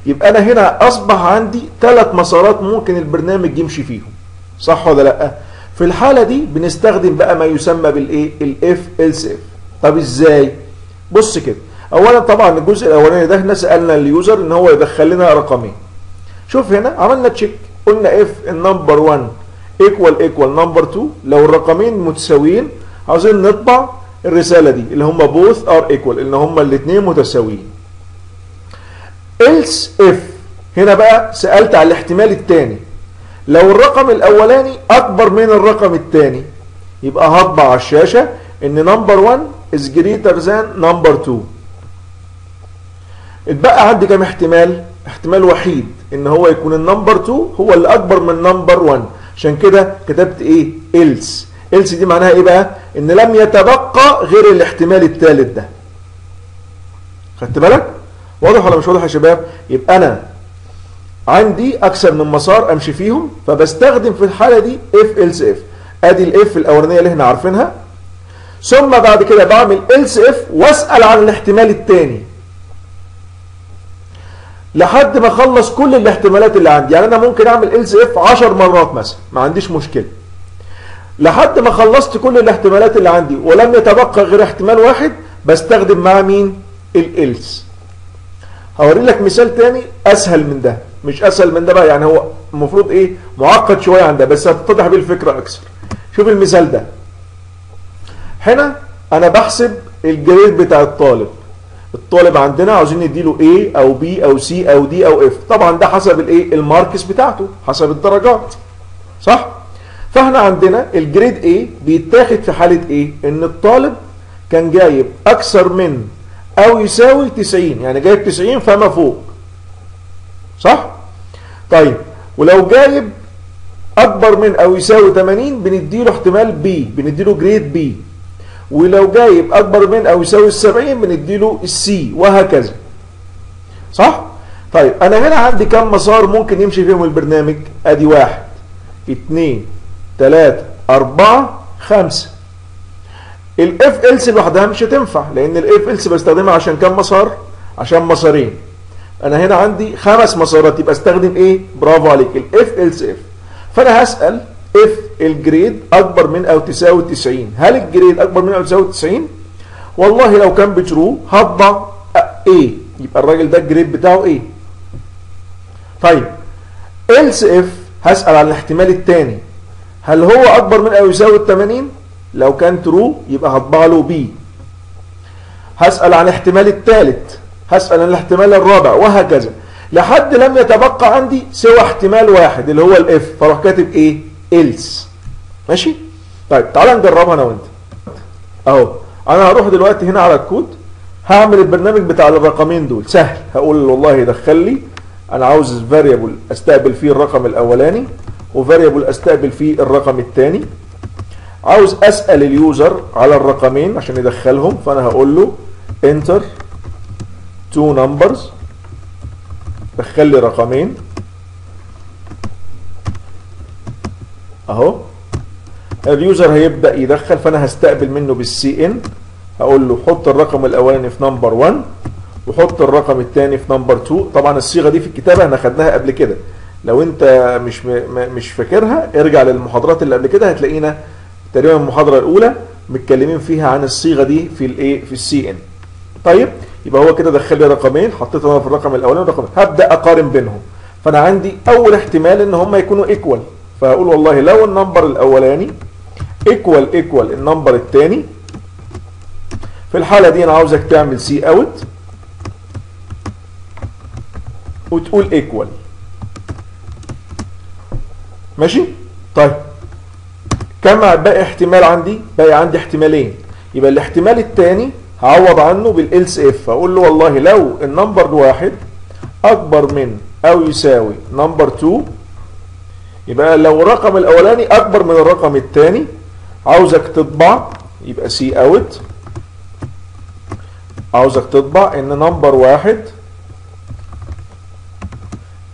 يبقى أنا هنا أصبح عندي ثلاث مسارات ممكن البرنامج يمشي فيهم. صح ولا لأ؟ في الحالة دي بنستخدم بقى ما يسمى بالإيه؟ ال if else if. طب إزاي؟ بص كده. اولا طبعا الجزء الأولاني ده إحنا سألنا ال user إن هو يدخل لنا رقمين. شوف هنا عملنا check قلنا if ال number 1 equal equal number 2 لو الرقمين متساويين عاوزين نطبع الرسالة دي اللي هم both are equal ان هم الاثنين متساويين. Else if. هنا بقى سألت على الاحتمال الثاني لو الرقم الأولاني أكبر من الرقم الثاني يبقى هطبع على الشاشة إن number 1 is greater than number 2 اتبقى عندي كام احتمال؟ احتمال وحيد إن هو يكون ال number 2 هو اللي أكبر من number 1 عشان كده كتبت إيه؟ else. else دي معناها إيه بقى؟ إن لم يتبقى غير الاحتمال الثالث ده. خدت بالك؟ واضح ولا مش واضح يا شباب؟ يبقى أنا عندي أكثر من مسار أمشي فيهم فبستخدم في الحالة دي if else if أدي ال if الأولانية اللي إحنا عارفينها. ثم بعد كده بعمل else if وأسأل عن الاحتمال الثاني لحد ما أخلص كل الاحتمالات اللي عندي. يعني أنا ممكن أعمل else if 10 مرات مثلا ما عنديش مشكلة. لحد ما خلصت كل الاحتمالات اللي عندي ولم يتبقى غير احتمال واحد بستخدم مع مين؟ ال else هوري لك مثال تاني أسهل من ده. مش أسهل من ده بقى يعني هو المفروض إيه؟ معقد شوية عن ده بس هتتضح بيه الفكرة أكثر. شوف المثال ده. هنا أنا بحسب ال grade بتاع الطالب. الطالب عندنا عاوزين نديله A أو B أو C أو D أو F. طبعا ده حسب الإيه؟ ال marks بتاعته حسب الدرجات. صح؟ فإحنا عندنا ال grade A بيتاخد في حالة إيه؟ إن الطالب كان جايب أكثر من أو يساوي 90 يعني جايب 90 فما فوق. صح؟ طيب ولو جايب أكبر من أو يساوي 80 بنديله احتمال B بنديله جريد B. ولو جايب أكبر من أو يساوي ال 70 بنديله السي وهكذا. صح؟ طيب أنا هنا عندي كم مسار ممكن يمشي فيهم البرنامج؟ أدي واحد اتنين تلاتة أربعة خمسة. ال if else لوحدها مش هتنفع لأن ال if else بستخدمها عشان كم مسار؟ عشان مسارين. أنا هنا عندي خمس مسارات يبقى أستخدم إيه؟ برافو عليك ال if else if فأنا هسأل if ال grade أكبر من أو تساوي 90 هل ال grade أكبر من أو تساوي 90 والله لو كان ب true هطبع إيه يبقى الراجل ده ال grade بتاعه إيه طيب else if هسأل على الاحتمال الثاني هل هو أكبر من أو يساوي 80 لو كان true يبقى هطبع له B هسأل عن الاحتمال الثالث هسأل عن الاحتمال الرابع وهكذا. لحد لم يتبقى عندي سوى احتمال واحد اللي هو ال F فاروح كاتب إيه؟ else. ماشي؟ طيب تعال نجربها أنا وأنت. أهو. أنا هروح دلوقتي هنا على الكود. هعمل البرنامج بتاع الرقمين دول. سهل. هقول والله دخل لي. أنا عاوز variable أستقبل فيه الرقم الأولاني و variable أستقبل فيه الرقم الثاني. عاوز أسأل ال user على الرقمين عشان يدخلهم فأنا هقول له enter two numbers دخل لي رقمين. أهو. ال user هيبدأ يدخل فأنا هستقبل منه بال cin هقول له حط الرقم الأولاني في number 1 وحط الرقم الثاني في number 2 طبعا الصيغة دي في الكتابة إحنا خدناها قبل كده. لو أنت مش مش فاكرها ارجع للمحاضرات اللي قبل كده هتلاقينا تقريبا المحاضرة الأولى متكلمين فيها عن الصيغة دي في الايه في ال cin طيب يبقى هو كده دخل لي رقمين حطيت أنا في الرقم الأولاني والرقم هبدأ أقارن بينهم. فأنا عندي أول احتمال إن هم يكونوا equal فهقول والله لو ال number الأولاني equal equal ال number الثاني في الحالة دي أنا عاوزك تعمل cout وتقول equal ماشي؟ طيب. كم باقي احتمال عندي باقي عندي احتمالين. يبقى الاحتمال الثاني هعوض عنه بال else if أقول له والله لو ال number الواحد أكبر من أو يساوي number 2 يبقى لو الرقم الأولاني أكبر من الرقم الثاني عاوزك تطبع يبقى cout عاوزك تطبع إن number واحد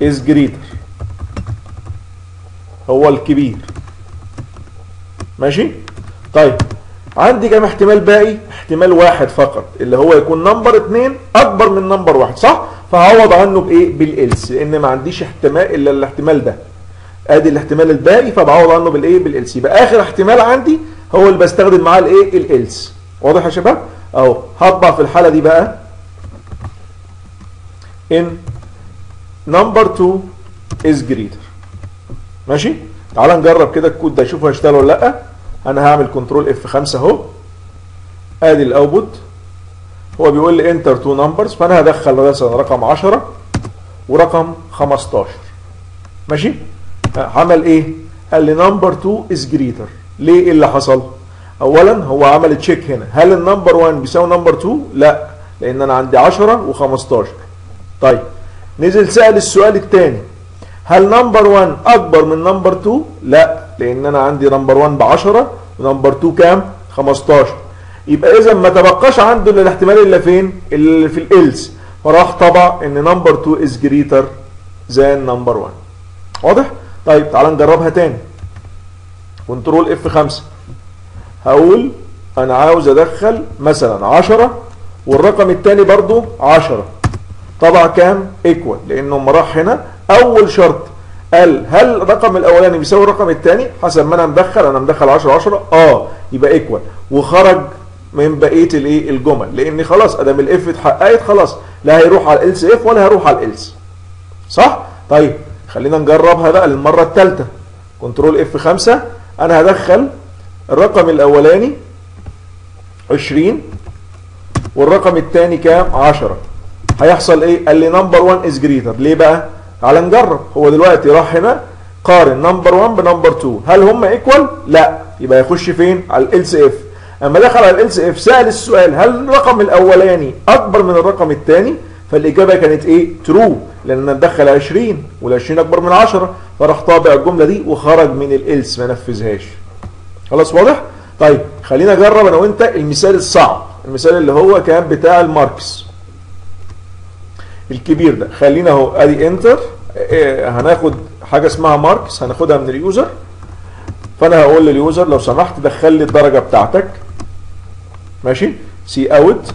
is greater. هو الكبير. ماشي؟ طيب عندي كام احتمال باقي؟ احتمال واحد فقط اللي هو يكون number اتنين أكبر من number واحد صح؟ فهعوض عنه بإيه؟ بال else لأن ما عنديش احتمال إلا الاحتمال ده. أدي الاحتمال الباقي فبعوض عنه بالإيه؟ بال else. يبقى آخر احتمال عندي هو اللي بستخدم معاه الإيه؟ ال else. واضح يا شباب؟ أهو هطبع في الحالة دي بقى. إن number 2 is greater. ماشي؟ تعال نجرب كده الكود ده أشوف هيشتغل ولا لأ. أنا هعمل control F5 أهو. آدي ال output هو بيقول لي enter two numbers فأنا هدخل مثلا رقم 10 ورقم 15 ماشي؟ عمل إيه؟ قال لي number 2 is greater ليه؟ إيه اللي حصل؟ اولا هو عمل check هنا. هل ال number 1 بيساوي number 2 لا لأن أنا عندي 10 و15 طيب نزل سأل السؤال الثاني. هل number 1 أكبر من number 2 لا. لأن أنا عندي number 1 ب 10 و number 2 كام؟ 15 يبقى إذا ما تبقاش عنده إلا الاحتمال اللي فين؟ اللي في ال else. فراح طبع إن number 2 is greater than number 1 واضح؟ طيب تعال نجربها تاني. control F5 هقول أنا عاوز أدخل مثلا 10 والرقم الثاني برضو 10 طبعا كام؟ equal لأنه لما راح هنا أول شرط قال هل الرقم الأولاني بيساوي الرقم الثاني؟ حسب ما أنا مدخل أنا مدخل 10 10 آه يبقى equal وخرج من بقية الايه الجمل. لأن خلاص أدام ال if اتحققت خلاص لا هيروح على ال else if ولا هيروح على ال else صح؟ طيب خلينا نجربها بقى للمرة الثالثة. control F5 أنا هدخل الرقم الأولاني 20 والرقم الثاني كام؟ 10 هيحصل إيه؟ قال لي number 1 is greater ليه بقى؟ تعال نجرب. هو دلوقتي راح هنا قارن number 1 ب number 2 هل هم equal لا. يبقى يخش فين؟ على ال else if أما دخل على ال else if سأل السؤال هل الرقم الأولاني أكبر من الرقم الثاني؟ فالإجابة كانت إيه؟ true لأن مدخل 20 وال20 أكبر من 10 فراح طابع الجملة دي وخرج من ال else ما نفذهاش. خلاص واضح؟ طيب خلينا نجرب أنا وأنت المثال الصعب. المثال اللي هو كان بتاع ال marks. الكبير ده. خلينا اهو ادي enter آه هناخد حاجة اسمها marks هناخدها من ال user. فأنا هقول لل user لو سمحت دخل لي الدرجة بتاعتك. ماشي؟ cout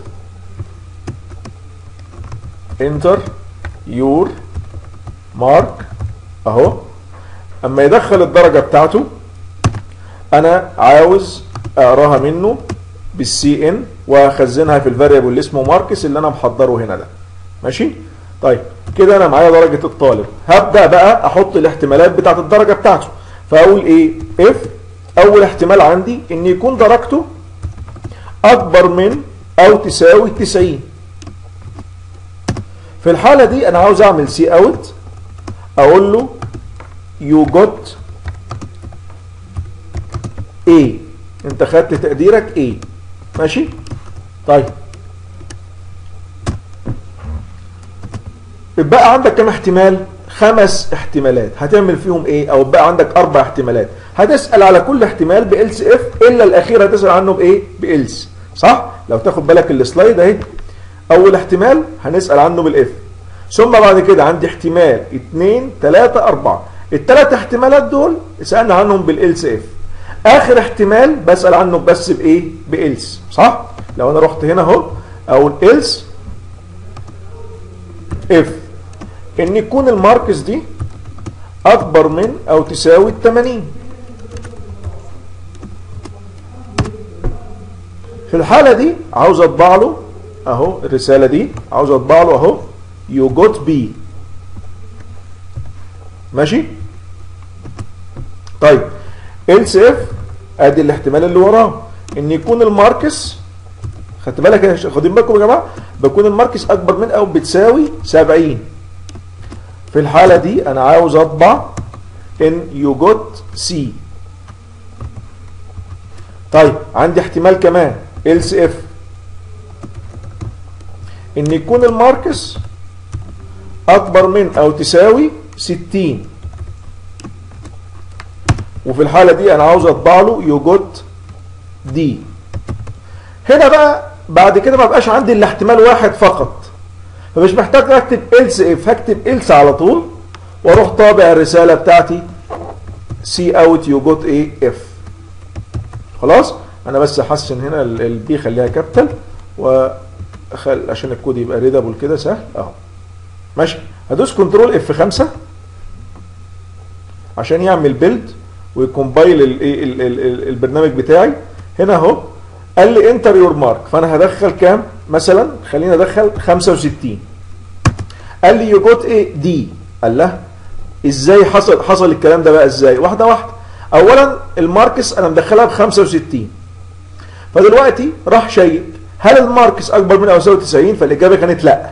enter your mark أهو. أما يدخل الدرجة بتاعته أنا عاوز أقراها منه بال cin وأخزنها في ال variable اللي اسمه marks اللي أنا محضره هنا ده. ماشي؟ طيب كده أنا معايا درجة الطالب. هبدأ بقى أحط الاحتمالات بتاعت الدرجة بتاعته. فأقول إيه؟ if أول احتمال عندي إن يكون درجته أكبر من أو تساوي 90 في الحالة دي أنا عاوز أعمل cout أقول له you got A أنت خدت تقديرك إيه ماشي؟ طيب. بقى عندك كم احتمال؟ خمس احتمالات. هتعمل فيهم إيه؟ أو بقى عندك أربع احتمالات. هتسأل على كل احتمال ب else if إلا الأخير هتسأل عنه بإيه؟ ب else صح؟ لو تاخد بالك ال slide أهي. أول احتمال هنسأل عنه بال if. ثم بعد كده عندي احتمال 2 3 4 الثلاث احتمالات دول سألنا عنهم بال else if. آخر احتمال بسأل عنه بس بإيه؟ ب else صح؟ لو أنا رحت هنا أهو أقول else if. إن يكون ال marks دي أكبر من أو تساوي ال 80 في الحالة دي عاوز أطبع له أهو الرسالة دي عاوز أطبع له أهو you got B ماشي؟ طيب else if أدي الاحتمال اللي وراه. إن يكون ال marks خدت بالك واخدين بالكم يا جماعة؟ بكون ال marks أكبر من أو بتساوي 70 في الحالة دي أنا عاوز أطبع إن يو جوت سي طيب عندي احتمال كمان. else if. إن يكون ال marks أكبر من أو تساوي 60 وفي الحالة دي أنا عاوز أطبع له you got D هنا بقى بعد كده ما بقاش عندي الا احتمال واحد فقط. فمش محتاج أكتب else if هكتب else على طول وأروح طابع الرسالة بتاعتي. cout you got إيه F خلاص؟ أنا بس احسن هنا ال B خليها capital وخل عشان الكود يبقى readable كده سهل. أهو. ماشي؟ هدوس control F 5 عشان يعمل build وي compile البرنامج بتاعي. هنا أهو. قال لي enter your mark فأنا هدخل كام؟ مثلا خليني ادخل 65 قال لي you got إيه D قال له إزاي حصل حصل الكلام ده بقى إزاي؟ واحدة واحدة. اولا ال marks أنا مدخلها ب 65 فدلوقتي راح check هل ال marks أكبر من أو يساوي 90 فالإجابة كانت لا.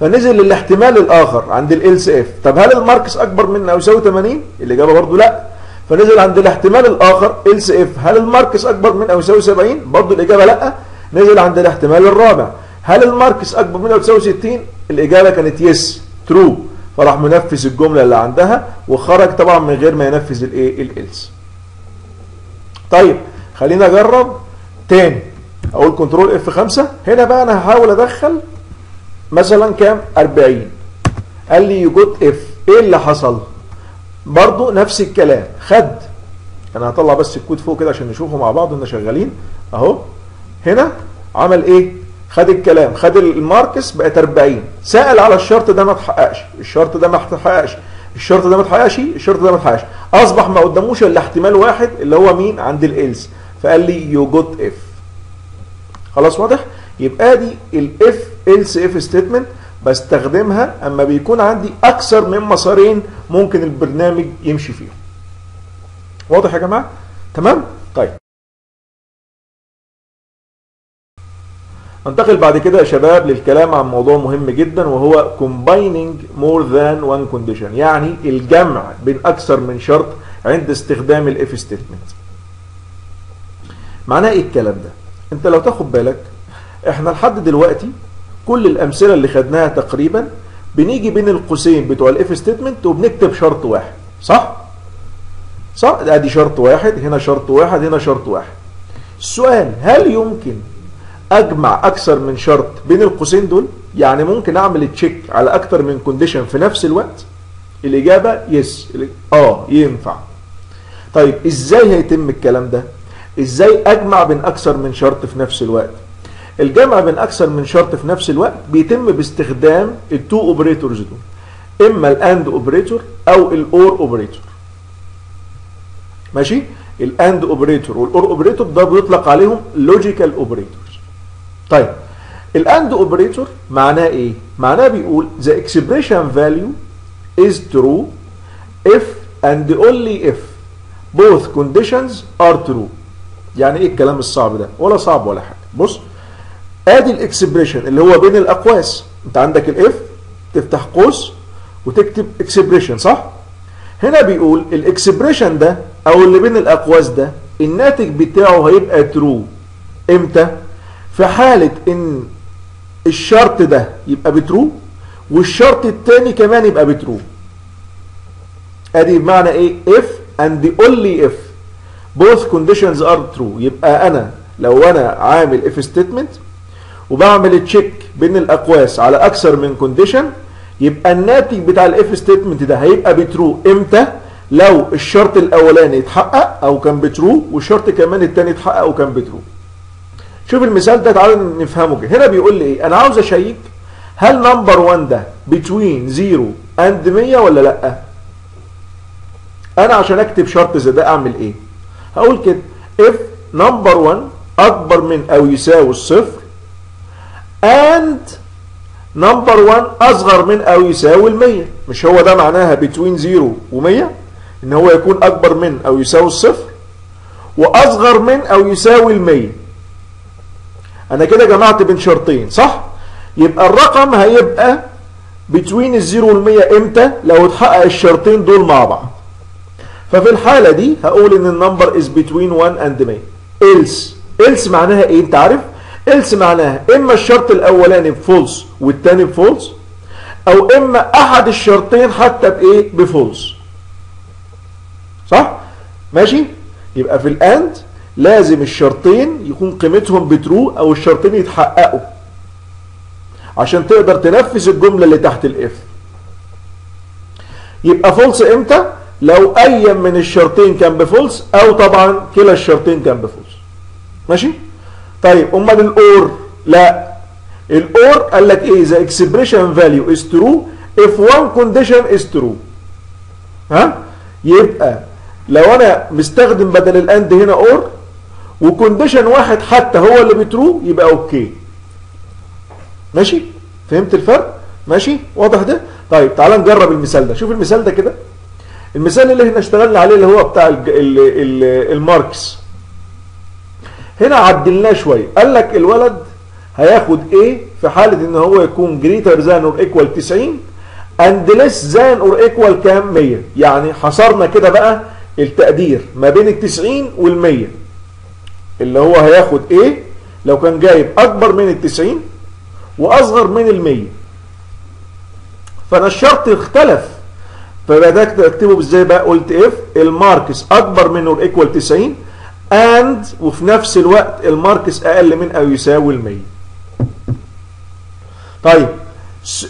فنزل للاحتمال الآخر عند ال if طب هل ال marks أكبر من أو يساوي 80 الإجابة برضو لا. فنزل عند الاحتمال الآخر ال if هل ال marks أكبر من أو يساوي 70 برضو الإجابة لا. نزل عند الاحتمال الرابع. هل ال marks أكبر من أو يساوي 60 الإجابة كانت yes true فراح منفذ الجملة اللي عندها وخرج طبعا من غير ما ينفذ الايه ال else طيب خلينا اجرب تاني. أقول control F 5 هنا بقى أنا هحاول أدخل مثلا كام؟ 40 قال لي you got F إيه اللي حصل؟ برضو نفس الكلام. خد. أنا هطلع بس الكود فوق كده عشان نشوفه مع بعض ان شغالين. أهو. هنا عمل إيه؟ خد الكلام خد ال marks بقت 40 سأل على الشرط ده ما اتحققش الشرط ده ما اتحققش الشرط ده ما اتحققش الشرط ده ما اتحققش أصبح ما قداموش إلا احتمال واحد اللي هو مين؟ عند ال else. فقال لي you got F خلاص واضح؟ يبقى دي ال if else if statement بستخدمها أما بيكون عندي أكثر من مسارين ممكن البرنامج يمشي فيهم. واضح يا جماعة؟ تمام؟ ننتقل بعد كده يا شباب للكلام عن موضوع مهم جدا وهو combining more than one condition. يعني الجمع بين أكثر من شرط عند استخدام ال if statement معناه إيه الكلام ده؟ أنت لو تاخد بالك إحنا لحد دلوقتي كل الأمثلة اللي خدناها تقريبا بنيجي بين القوسين بتوع ال if statement وبنكتب شرط واحد. صح؟ صح؟ أدي شرط واحد هنا شرط واحد هنا شرط واحد. السؤال هل يمكن أجمع أكثر من شرط بين القوسين دول يعني ممكن أعمل check على أكثر من condition في نفس الوقت الإجابة yes آه ينفع. طيب إزاي هيتم الكلام ده؟ إزاي أجمع بين أكثر من شرط في نفس الوقت؟ الجمع بين أكثر من شرط في نفس الوقت بيتم باستخدام ال two operators دول إما ال and operator أو ال or operator ماشي؟ ال and operator وال or operator ده بيطلق عليهم logical operators طيب. ال and operator معناه إيه؟ معناه بيقول the expression value is true if and only if both conditions are true. يعني إيه الكلام الصعب ده؟ ولا صعب ولا حاجة. بص ادي ال expression اللي هو بين الاقواس. انت عندك ال if تفتح قوس وتكتب expression صح؟ هنا بيقول ال expression ده أو اللي بين الاقواس ده الناتج بتاعه هيبقى true إمتى؟ في حالة إن الشرط ده يبقى ب true والشرط التاني كمان يبقى ب true. أدي بمعنى إيه؟ if and only if. Both conditions are true. يبقى أنا لو أنا عامل if statement وبعمل check بين الأقواس على أكثر من condition يبقى الناتج بتاع ال if statement ده هيبقى ب true إمتى؟ لو الشرط الأولاني اتحقق أو كان ب true والشرط كمان الثاني اتحقق وكان ب true. شوف المثال ده تعالوا نفهمه كده. هنا بيقول لي إيه؟ أنا عاوز أ check هل number 1 ده between 0 and 100 ولا لأ؟ أنا عشان أكتب شرط زي ده أعمل إيه؟ هقول كده. If number 1 أكبر من أو يساوي الصفر and number 1 أصغر من أو يساوي ال 100 مش هو ده معناها between 0 و100 إن هو يكون أكبر من أو يساوي الصفر وأصغر من أو يساوي ال 100 أنا كده جمعت بين شرطين صح؟ يبقى الرقم هيبقى between ال zero والمية إمتى؟ لو اتحقق الشرطين دول مع بعض. ففي الحالة دي هقول إن ال number is between 1 and 100 else. Else معناها إيه؟ أنت عارف؟ Else معناها إما الشرط الأولاني ب false والتاني ب false أو إما أحد الشرطين حتى بإيه؟ ب false. صح؟ ماشي؟ يبقى في ال and لازم الشرطين يكون قيمتهم ب true أو الشرطين يتحققوا. عشان تقدر تنفذ الجملة اللي تحت ال if. يبقى false إمتى؟ لو اي من الشرطين كان ب false أو طبعا كلا الشرطين كان ب false ماشي؟ طيب أمال ال or؟ لا. ال or قال لك إيه؟ the expression value is true if one condition is true. ها؟ يبقى لو أنا مستخدم بدل ال and هنا or و condition واحد حتى هو اللي ب true يبقى okay ماشي؟ فهمت الفرق؟ ماشي؟ واضح ده؟ طيب تعال نجرب المثال ده. شوف المثال ده كده. المثال اللي إحنا اشتغلنا عليه اللي هو بتاع ال ال ال الماركس. هنا عدلناه شوية قال لك الولد هياخد إيه في حالة إن هو يكون greater than or equal 90 and less than or equal كام؟ 100 يعني حصرنا كده بقى التقدير ما بين ال 90 وال 100 اللي هو هياخد إيه لو كان جايب أكبر من ال 90 وأصغر من ال 100 فأنا الشرط اختلف. فبدأت أكتبه إزاي بقى؟ قلت if ال marks أكبر من or equal 90 and وفي نفس الوقت ال marks أقل من أو يساوي ال 100 طيب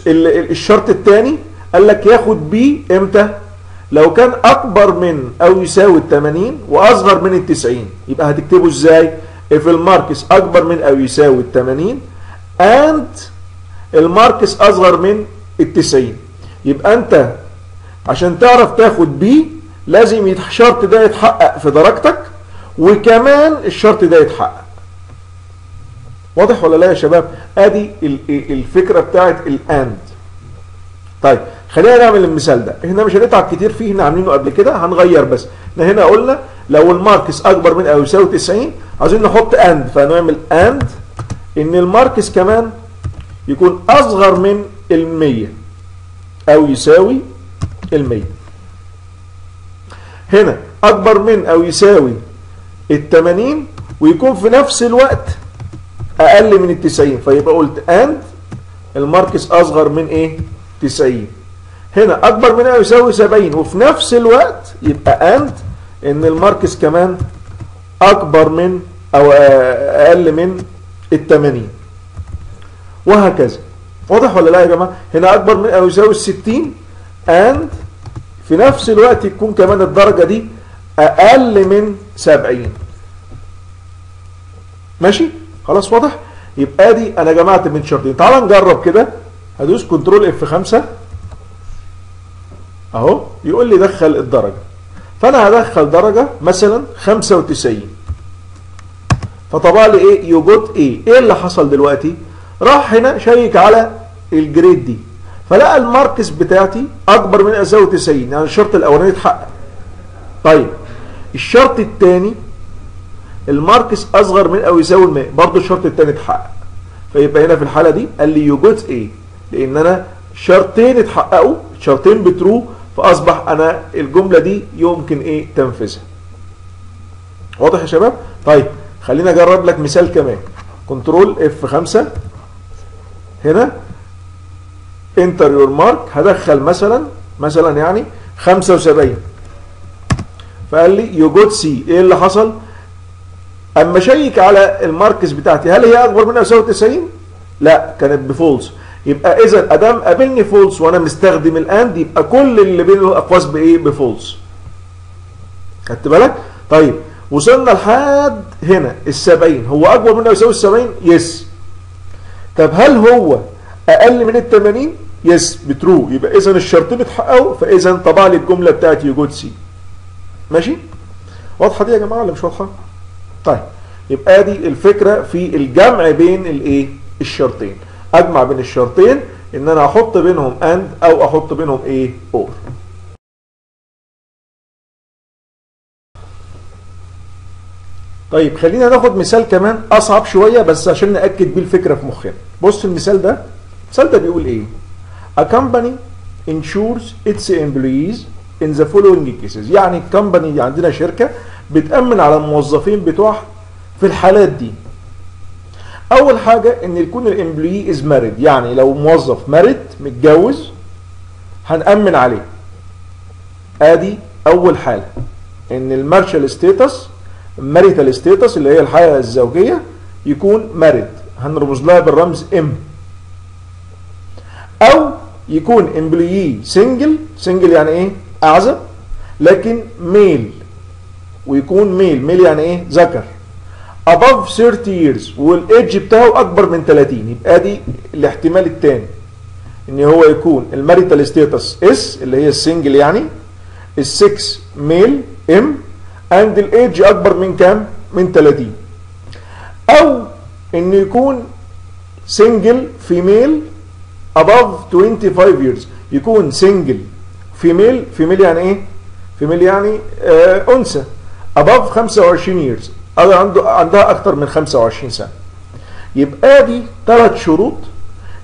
الشرط الثاني قال لك ياخد B إمتى؟ لو كان أكبر من أو يساوي ال 80 وأصغر من ال 90 يبقى هتكتبه إزاي؟ If ال marks أكبر من أو يساوي ال 80 and ال marks أصغر من ال 90 يبقى أنت عشان تعرف تاخد B لازم الشرط ده يتحقق في درجتك وكمان الشرط ده يتحقق. واضح ولا لا يا شباب؟ أدي الفكرة بتاعت ال and طيب خلينا نعمل المثال ده. إحنا مش هنتعب كتير فيه إحنا عاملينه قبل كده هنغير بس. إحنا هنا قلنا لو ال marks أكبر من أو يساوي 90 عايزين نحط and فنعمل and إن ال marks كمان يكون أصغر من ال 100 أو يساوي ال 100 هنا أكبر من أو يساوي ال 80 ويكون في نفس الوقت أقل من ال 90 فيبقى قلت and ال marks أصغر من إيه؟ 90 هنا أكبر من أو يساوي 70 وفي نفس الوقت يبقى and إن ال marks كمان أكبر من أو أقل من ال 80 وهكذا. واضح ولا لا يا جماعة؟ هنا أكبر من أو يساوي 60 and في نفس الوقت يكون كمان الدرجة دي أقل من 70 ماشي؟ خلاص واضح؟ يبقى دي أنا جمعت من شرطين. تعال نجرب كده. هدوس control F 5 أهو يقول لي دخل الدرجة. فأنا هدخل درجة مثلا 95 فطبع لي إيه؟ you got A إيه اللي حصل دلوقتي؟ راح هنا شيك على ال grade دي. فلقى ال marks بتاعتي أكبر من يساوي 90 يعني الشرط الأولاني اتحقق. طيب الشرط الثاني ال marks أصغر من أو يساوي 100 برضه الشرط الثاني اتحقق. فيبقى هنا في الحالة دي قال لي you got A لأن أنا شرطين اتحققوا شرطين ب true فأصبح أنا الجملة دي يمكن إيه تنفيذها واضح يا شباب؟ طيب خلينا أجرب لك مثال كمان. control F 5 هنا. enter your mark هدخل مثلا مثلا يعني 75 فقال لي يوجد سي إيه اللي حصل؟ أما شيك على ال marks بتاعتي هل هي أكبر من أو يساوي 90 لا كانت ب false. يبقى اذا أدام قابلني false وأنا مستخدم ال and يبقى كل اللي بين الاقواس بإيه؟ ب false خدت بالك؟ طيب وصلنا لحد هنا ال 70 هو أكبر من أو يساوي ال 70 yes طب هل هو أقل من ال 80 yes ب true يبقى اذا الشرطين اتحققوا فاذا طبع لي الجمله بتاعتي يوجد سي ماشي؟ واضحة دي يا جماعة ولا مش واضحة؟ طيب يبقى دي الفكرة في الجمع بين الإيه؟ الشرطين. أجمع بين الشرطين إن أنا أحط بينهم أند أو أحط بينهم إيه؟ أور. طيب خلينا ناخد مثال كمان أصعب شوية بس عشان نأكد بيه الفكرة في مخنا. بص المثال ده. المثال ده بيقول إيه؟ A company insures its employees in the following cases. يعني ال company دي عندنا شركة بتأمن على الموظفين بتوعها في الحالات دي. أول حاجة إن يكون ال employee is married يعني لو موظف married متجوز هنأمن عليه. آدي أول حاله إن ال marshal status ال marital status اللي هي الحاله الزوجية يكون married هنرمز لها بالرمز M أو يكون employee single single يعني إيه؟ أعزب. لكن male ويكون male male يعني إيه؟ ذكر. Above 30 years والايدج بتاعه أكبر من 30 يبقى دي الاحتمال الثاني إن هو يكون ال marital status S اللي هي ال single يعني ال sex male M and ال age أكبر من كام؟ من 30 أو إنه يكون single female above 25 years. يكون single female female يعني إيه؟ female يعني آه أنثى. above 25 years. عنده عندها أكتر من 25 سنة. يبقى دي ثلاث شروط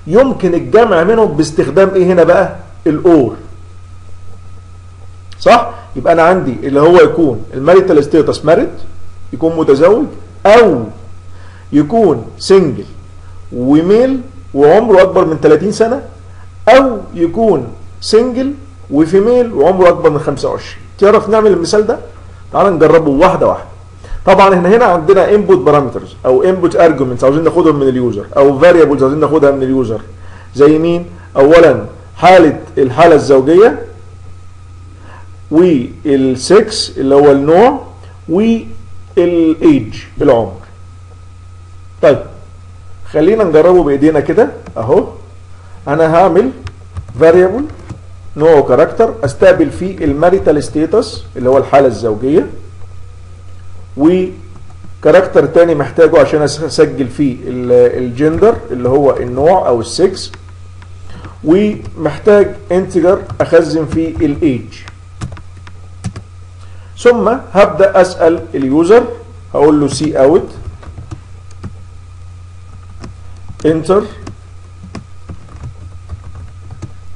يمكن الجمع منهم باستخدام إيه هنا بقى؟ ال or. صح؟ يبقى أنا عندي اللي هو يكون ال marital status married يكون متزوج أو يكون single و male وعمره أكبر من 30 سنة أو يكون single و female وعمره أكبر من 25 تعرف نعمل المثال ده؟ تعال نجربه واحدة واحدة. طبعا إحنا هنا عندنا input parameters أو input arguments عاوزين ناخدهم من ال user أو variables عاوزين ناخدها من ال user. زي مين؟ اولا حالة الحالة الزوجية والسكس اللي هو النوع والايج العمر طيب خلينا نجربه بإيدينا كده أهو. أنا هعمل variable نوع character أستقبل فيه ال marital status اللي هو الحالة الزوجية. و character تاني محتاجه عشان أسجل فيه الجندر اللي هو النوع أو السكس ومحتاج integer أخزن فيه الإيج. ثم هبدأ أسأل ال user هقول له cout enter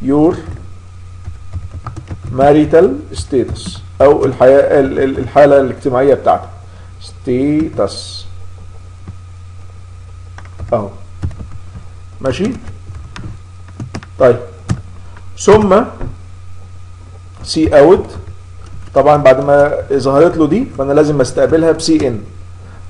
your marital status أو الحياة الحالة الاجتماعية بتاعتك status أهو. ماشي؟ طيب. ثم cout طبعا بعد ما ظهرت له دي فأنا لازم أستقبلها ب cin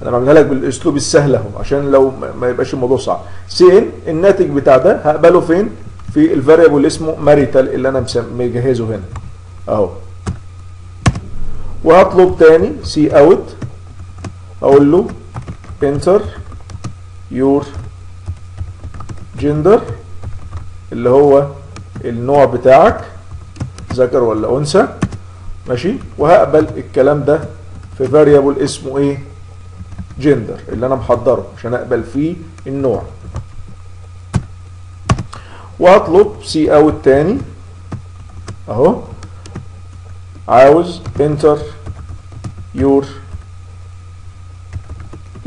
أنا بعملها لك بالأسلوب السهل أهو عشان لو ما يبقاش الموضوع صعب. cin الناتج بتاع ده هقبله فين؟ في ال variable اسمه marital اللي أنا مجهزه هنا. أهو. وهطلب تاني cout أقول له enter your gender اللي هو النوع بتاعك ذكر ولا أنثى. ماشي؟ وهقبل الكلام ده في variable اسمه إيه؟ جندر اللي أنا محضره عشان أقبل فيه النوع. واطلب cout تاني. أهو. عاوز enter your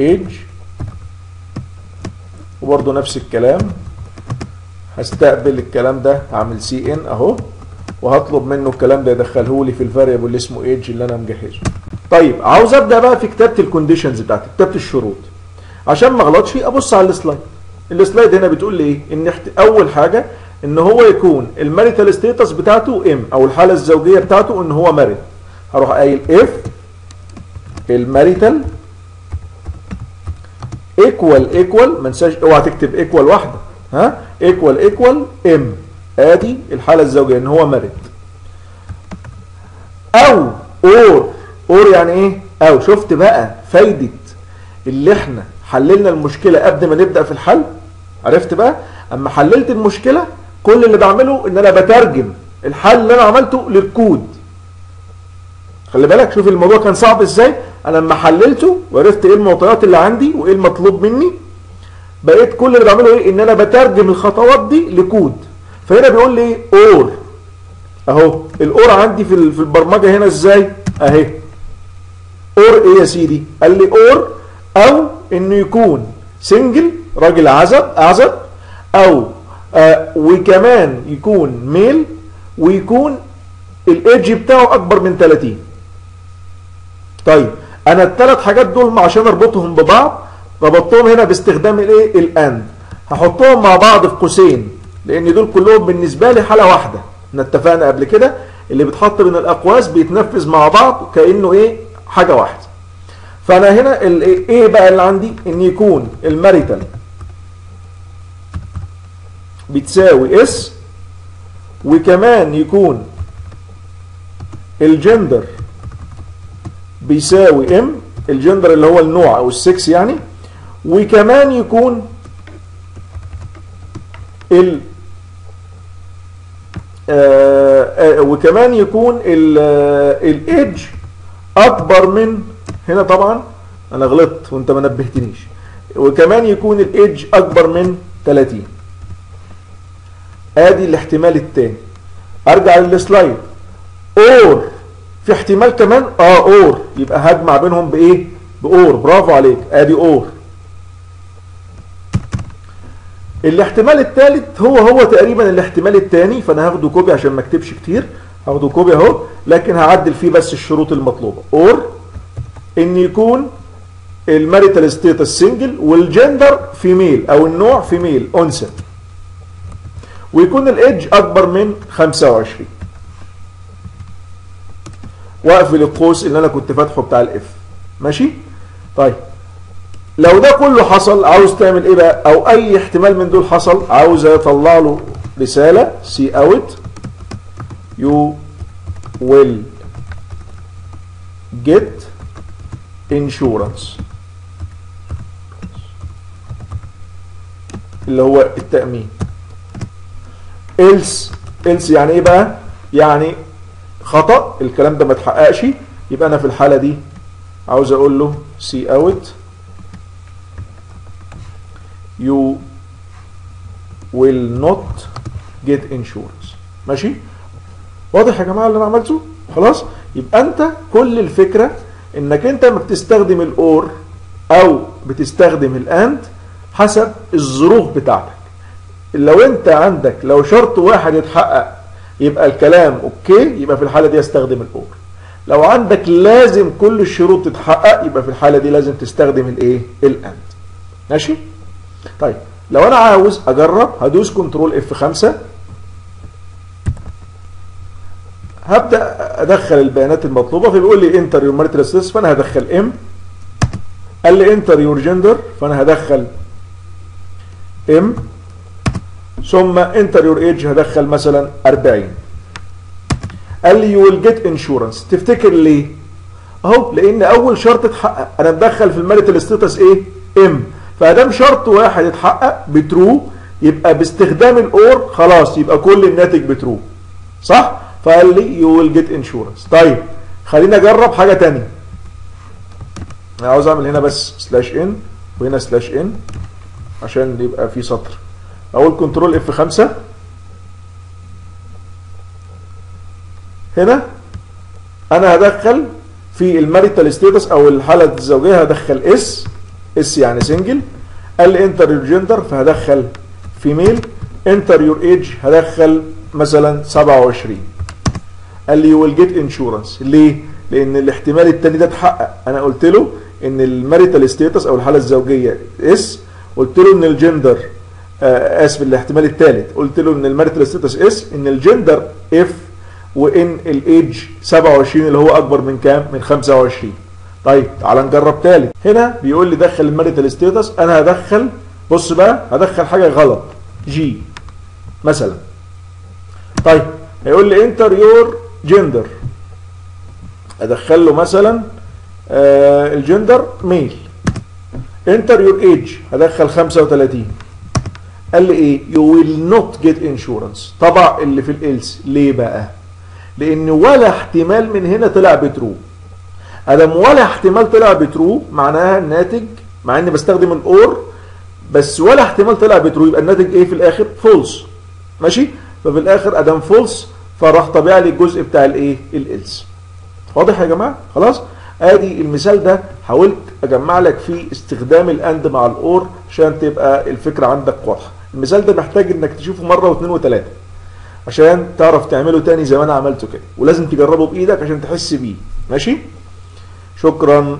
age وبرضه نفس الكلام. هستقبل الكلام ده هعمل cin أهو وهطلب منه الكلام ده يدخله لي في ال variable اللي اسمه ايج اللي أنا مجهزه. طيب عاوز أبدأ بقى في كتابة ال conditions بتاعتي كتابة الشروط. عشان ما أغلطش أبص على ال slide ال slide هنا بتقول لي إيه؟ إن أول حاجة إن هو يكون ال marital status بتاعته M أو الحالة الزوجية بتاعته إن هو married هروح قايل if ال marital equal equal ما انساش اوعى تكتب equal واحدة. ها؟ equal equal M ادي الحالة الزوجية إن هو married أو or or يعني إيه؟ أو. شفت بقى فايدة اللي إحنا حللنا المشكلة قبل ما نبدأ في الحل؟ عرفت بقى؟ أما حللت المشكلة كل اللي بعمله إن أنا بترجم الحل اللي أنا عملته للكود. خلي بالك شوف الموضوع كان صعب إزاي؟ أنا لما حللته وعرفت إيه المعطيات اللي عندي وإيه المطلوب مني بقيت كل اللي بعمله إيه؟ إن أنا بترجم الخطوات دي لكود. فهنا بيقول لي أور. أهو الأور عندي في البرمجة هنا إزاي؟ أهي. or إيه يا سيدي؟ قال لي or أو إنه يكون single راجل عزب أعزب أو آه وكمان يكون male ويكون الايدج بتاعه أكبر من 30 طيب. أنا الثلاث حاجات دول عشان اربطهم ببعض ربطتهم هنا باستخدام الايه ال and. هحطهم مع بعض في قوسين لأن دول كلهم بالنسبة لي حالة واحدة. إحنا اتفقنا قبل كده اللي بيتحط بين الأقواس بيتنفذ مع بعض كأنه إيه حاجة واحدة. فأنا هنا إيه بقى اللي عندي إن يكون ال marital بتساوي S وكمان يكون الجندر بيساوي M الجندر اللي هو النوع أو السكس يعني. وكمان يكون ال آه آه وكمان يكون الايدج أكبر من هنا طبعا. أنا غلطت وأنت ما نبهتنيش. وكمان يكون الايدج أكبر من 30 آدي الاحتمال الثاني أرجع لل slide. or في احتمال كمان آه or يبقى هجمع بينهم بإيه؟ ب or. برافو عليك. آدي or. الاحتمال الثالث هو هو تقريبا الاحتمال الثاني فأنا هاخده copy عشان ما أكتبش كتير. هاخده copy أهو لكن هعدل فيه بس الشروط المطلوبة. or إن يكون ال marital status single وال gender female أو النوع female انثى ويكون الإيدج أكبر من 25 واقفل القوس اللي أنا كنت فاتحه بتاع ال if ماشي؟ طيب. لو ده كله حصل عاوز تعمل إيه بقى؟ أو اي احتمال من دول حصل عاوز اطلع له رسالة cout you will get insurance. اللي هو التأمين. Else else يعني إيه بقى؟ يعني خطأ الكلام ده ما اتحققش. يبقى أنا في الحالة دي عاوز أقول له see out you will not get insurance. ماشي؟ واضح يا جماعة اللي أنا عملته؟ خلاص؟ يبقى أنت كل الفكرة إنك أنت ما بتستخدم الأور أو بتستخدم الاند حسب الظروف بتاعتك. لو أنت عندك لو شرط واحد يتحقق يبقى الكلام okay يبقى في الحالة دي أستخدم ال or لو عندك لازم كل الشروط تتحقق يبقى في الحالة دي لازم تستخدم الإيه؟ ال and. ماشي؟ طيب لو أنا عاوز أجرب هدوس control F 5 هبدأ أدخل البيانات المطلوبة فبيقول لي enter your marital status فأنا هدخل M. قال لي enter your gender فأنا هدخل M. ثم enter your age هدخل مثلا 40 قال لي you will get insurance تفتكر ليه؟ أهو لأن أول شرط اتحقق. أنا مدخل في ال marital status إيه؟ M فأدام شرط واحد اتحقق ب true. يبقى باستخدام ال or خلاص يبقى كل الناتج ب true. صح؟ فقال لي you will get insurance طيب خلينا أجرب حاجة ثانية أنا عاوز أعمل هنا بس slash n وهنا slash n عشان يبقى في سطر. أقول control F5 هنا أنا هدخل في ال marital status أو الحالة الزوجية هدخل S S يعني single قال لي enter your gender فهدخل female enter your age هدخل مثلا 27 قال لي will get insurance ليه؟ لأن الاحتمال الثاني ده اتحقق. أنا قلت له إن ال marital status أو الحالة الزوجية S قلت له إن الجندر آسف الاحتمال الثالث. قلت له إن ال marital status S إن ال gender F وإن ال age 27 اللي هو أكبر من كام؟ من 25 طيب تعال نجرب ثالث. هنا بيقول لي دخل ال marital status أنا هدخل بص بقى هدخل حاجة غلط. G مثلا. طيب هيقول لي enter your gender. أدخل له مثلا آه ال gender male. enter your age هدخل 35 قال لي إيه you will not get insurance طبع اللي في ال else ليه بقى؟ لأن ولا احتمال من هنا طلع ب true. أدام ولا احتمال طلع ب true معناها الناتج مع إني بستخدم ال or بس ولا احتمال طلع ب true يبقى الناتج إيه في الآخر false ماشي؟ ففي الآخر أدام false فراح طبيع لي الجزء بتاع الايه ال else واضح يا جماعة؟ خلاص؟ آدي المثال ده حاولت أجمع لك فيه استخدام ال and مع ال or عشان تبقى الفكرة عندك واضحة. المثال ده محتاج إنك تشوفه مرة واثنين وثلاثة عشان تعرف تعمله تاني زي ما أنا عملته كده. ولازم تجربه بإيدك عشان تحس بيه. ماشي؟ شكرا.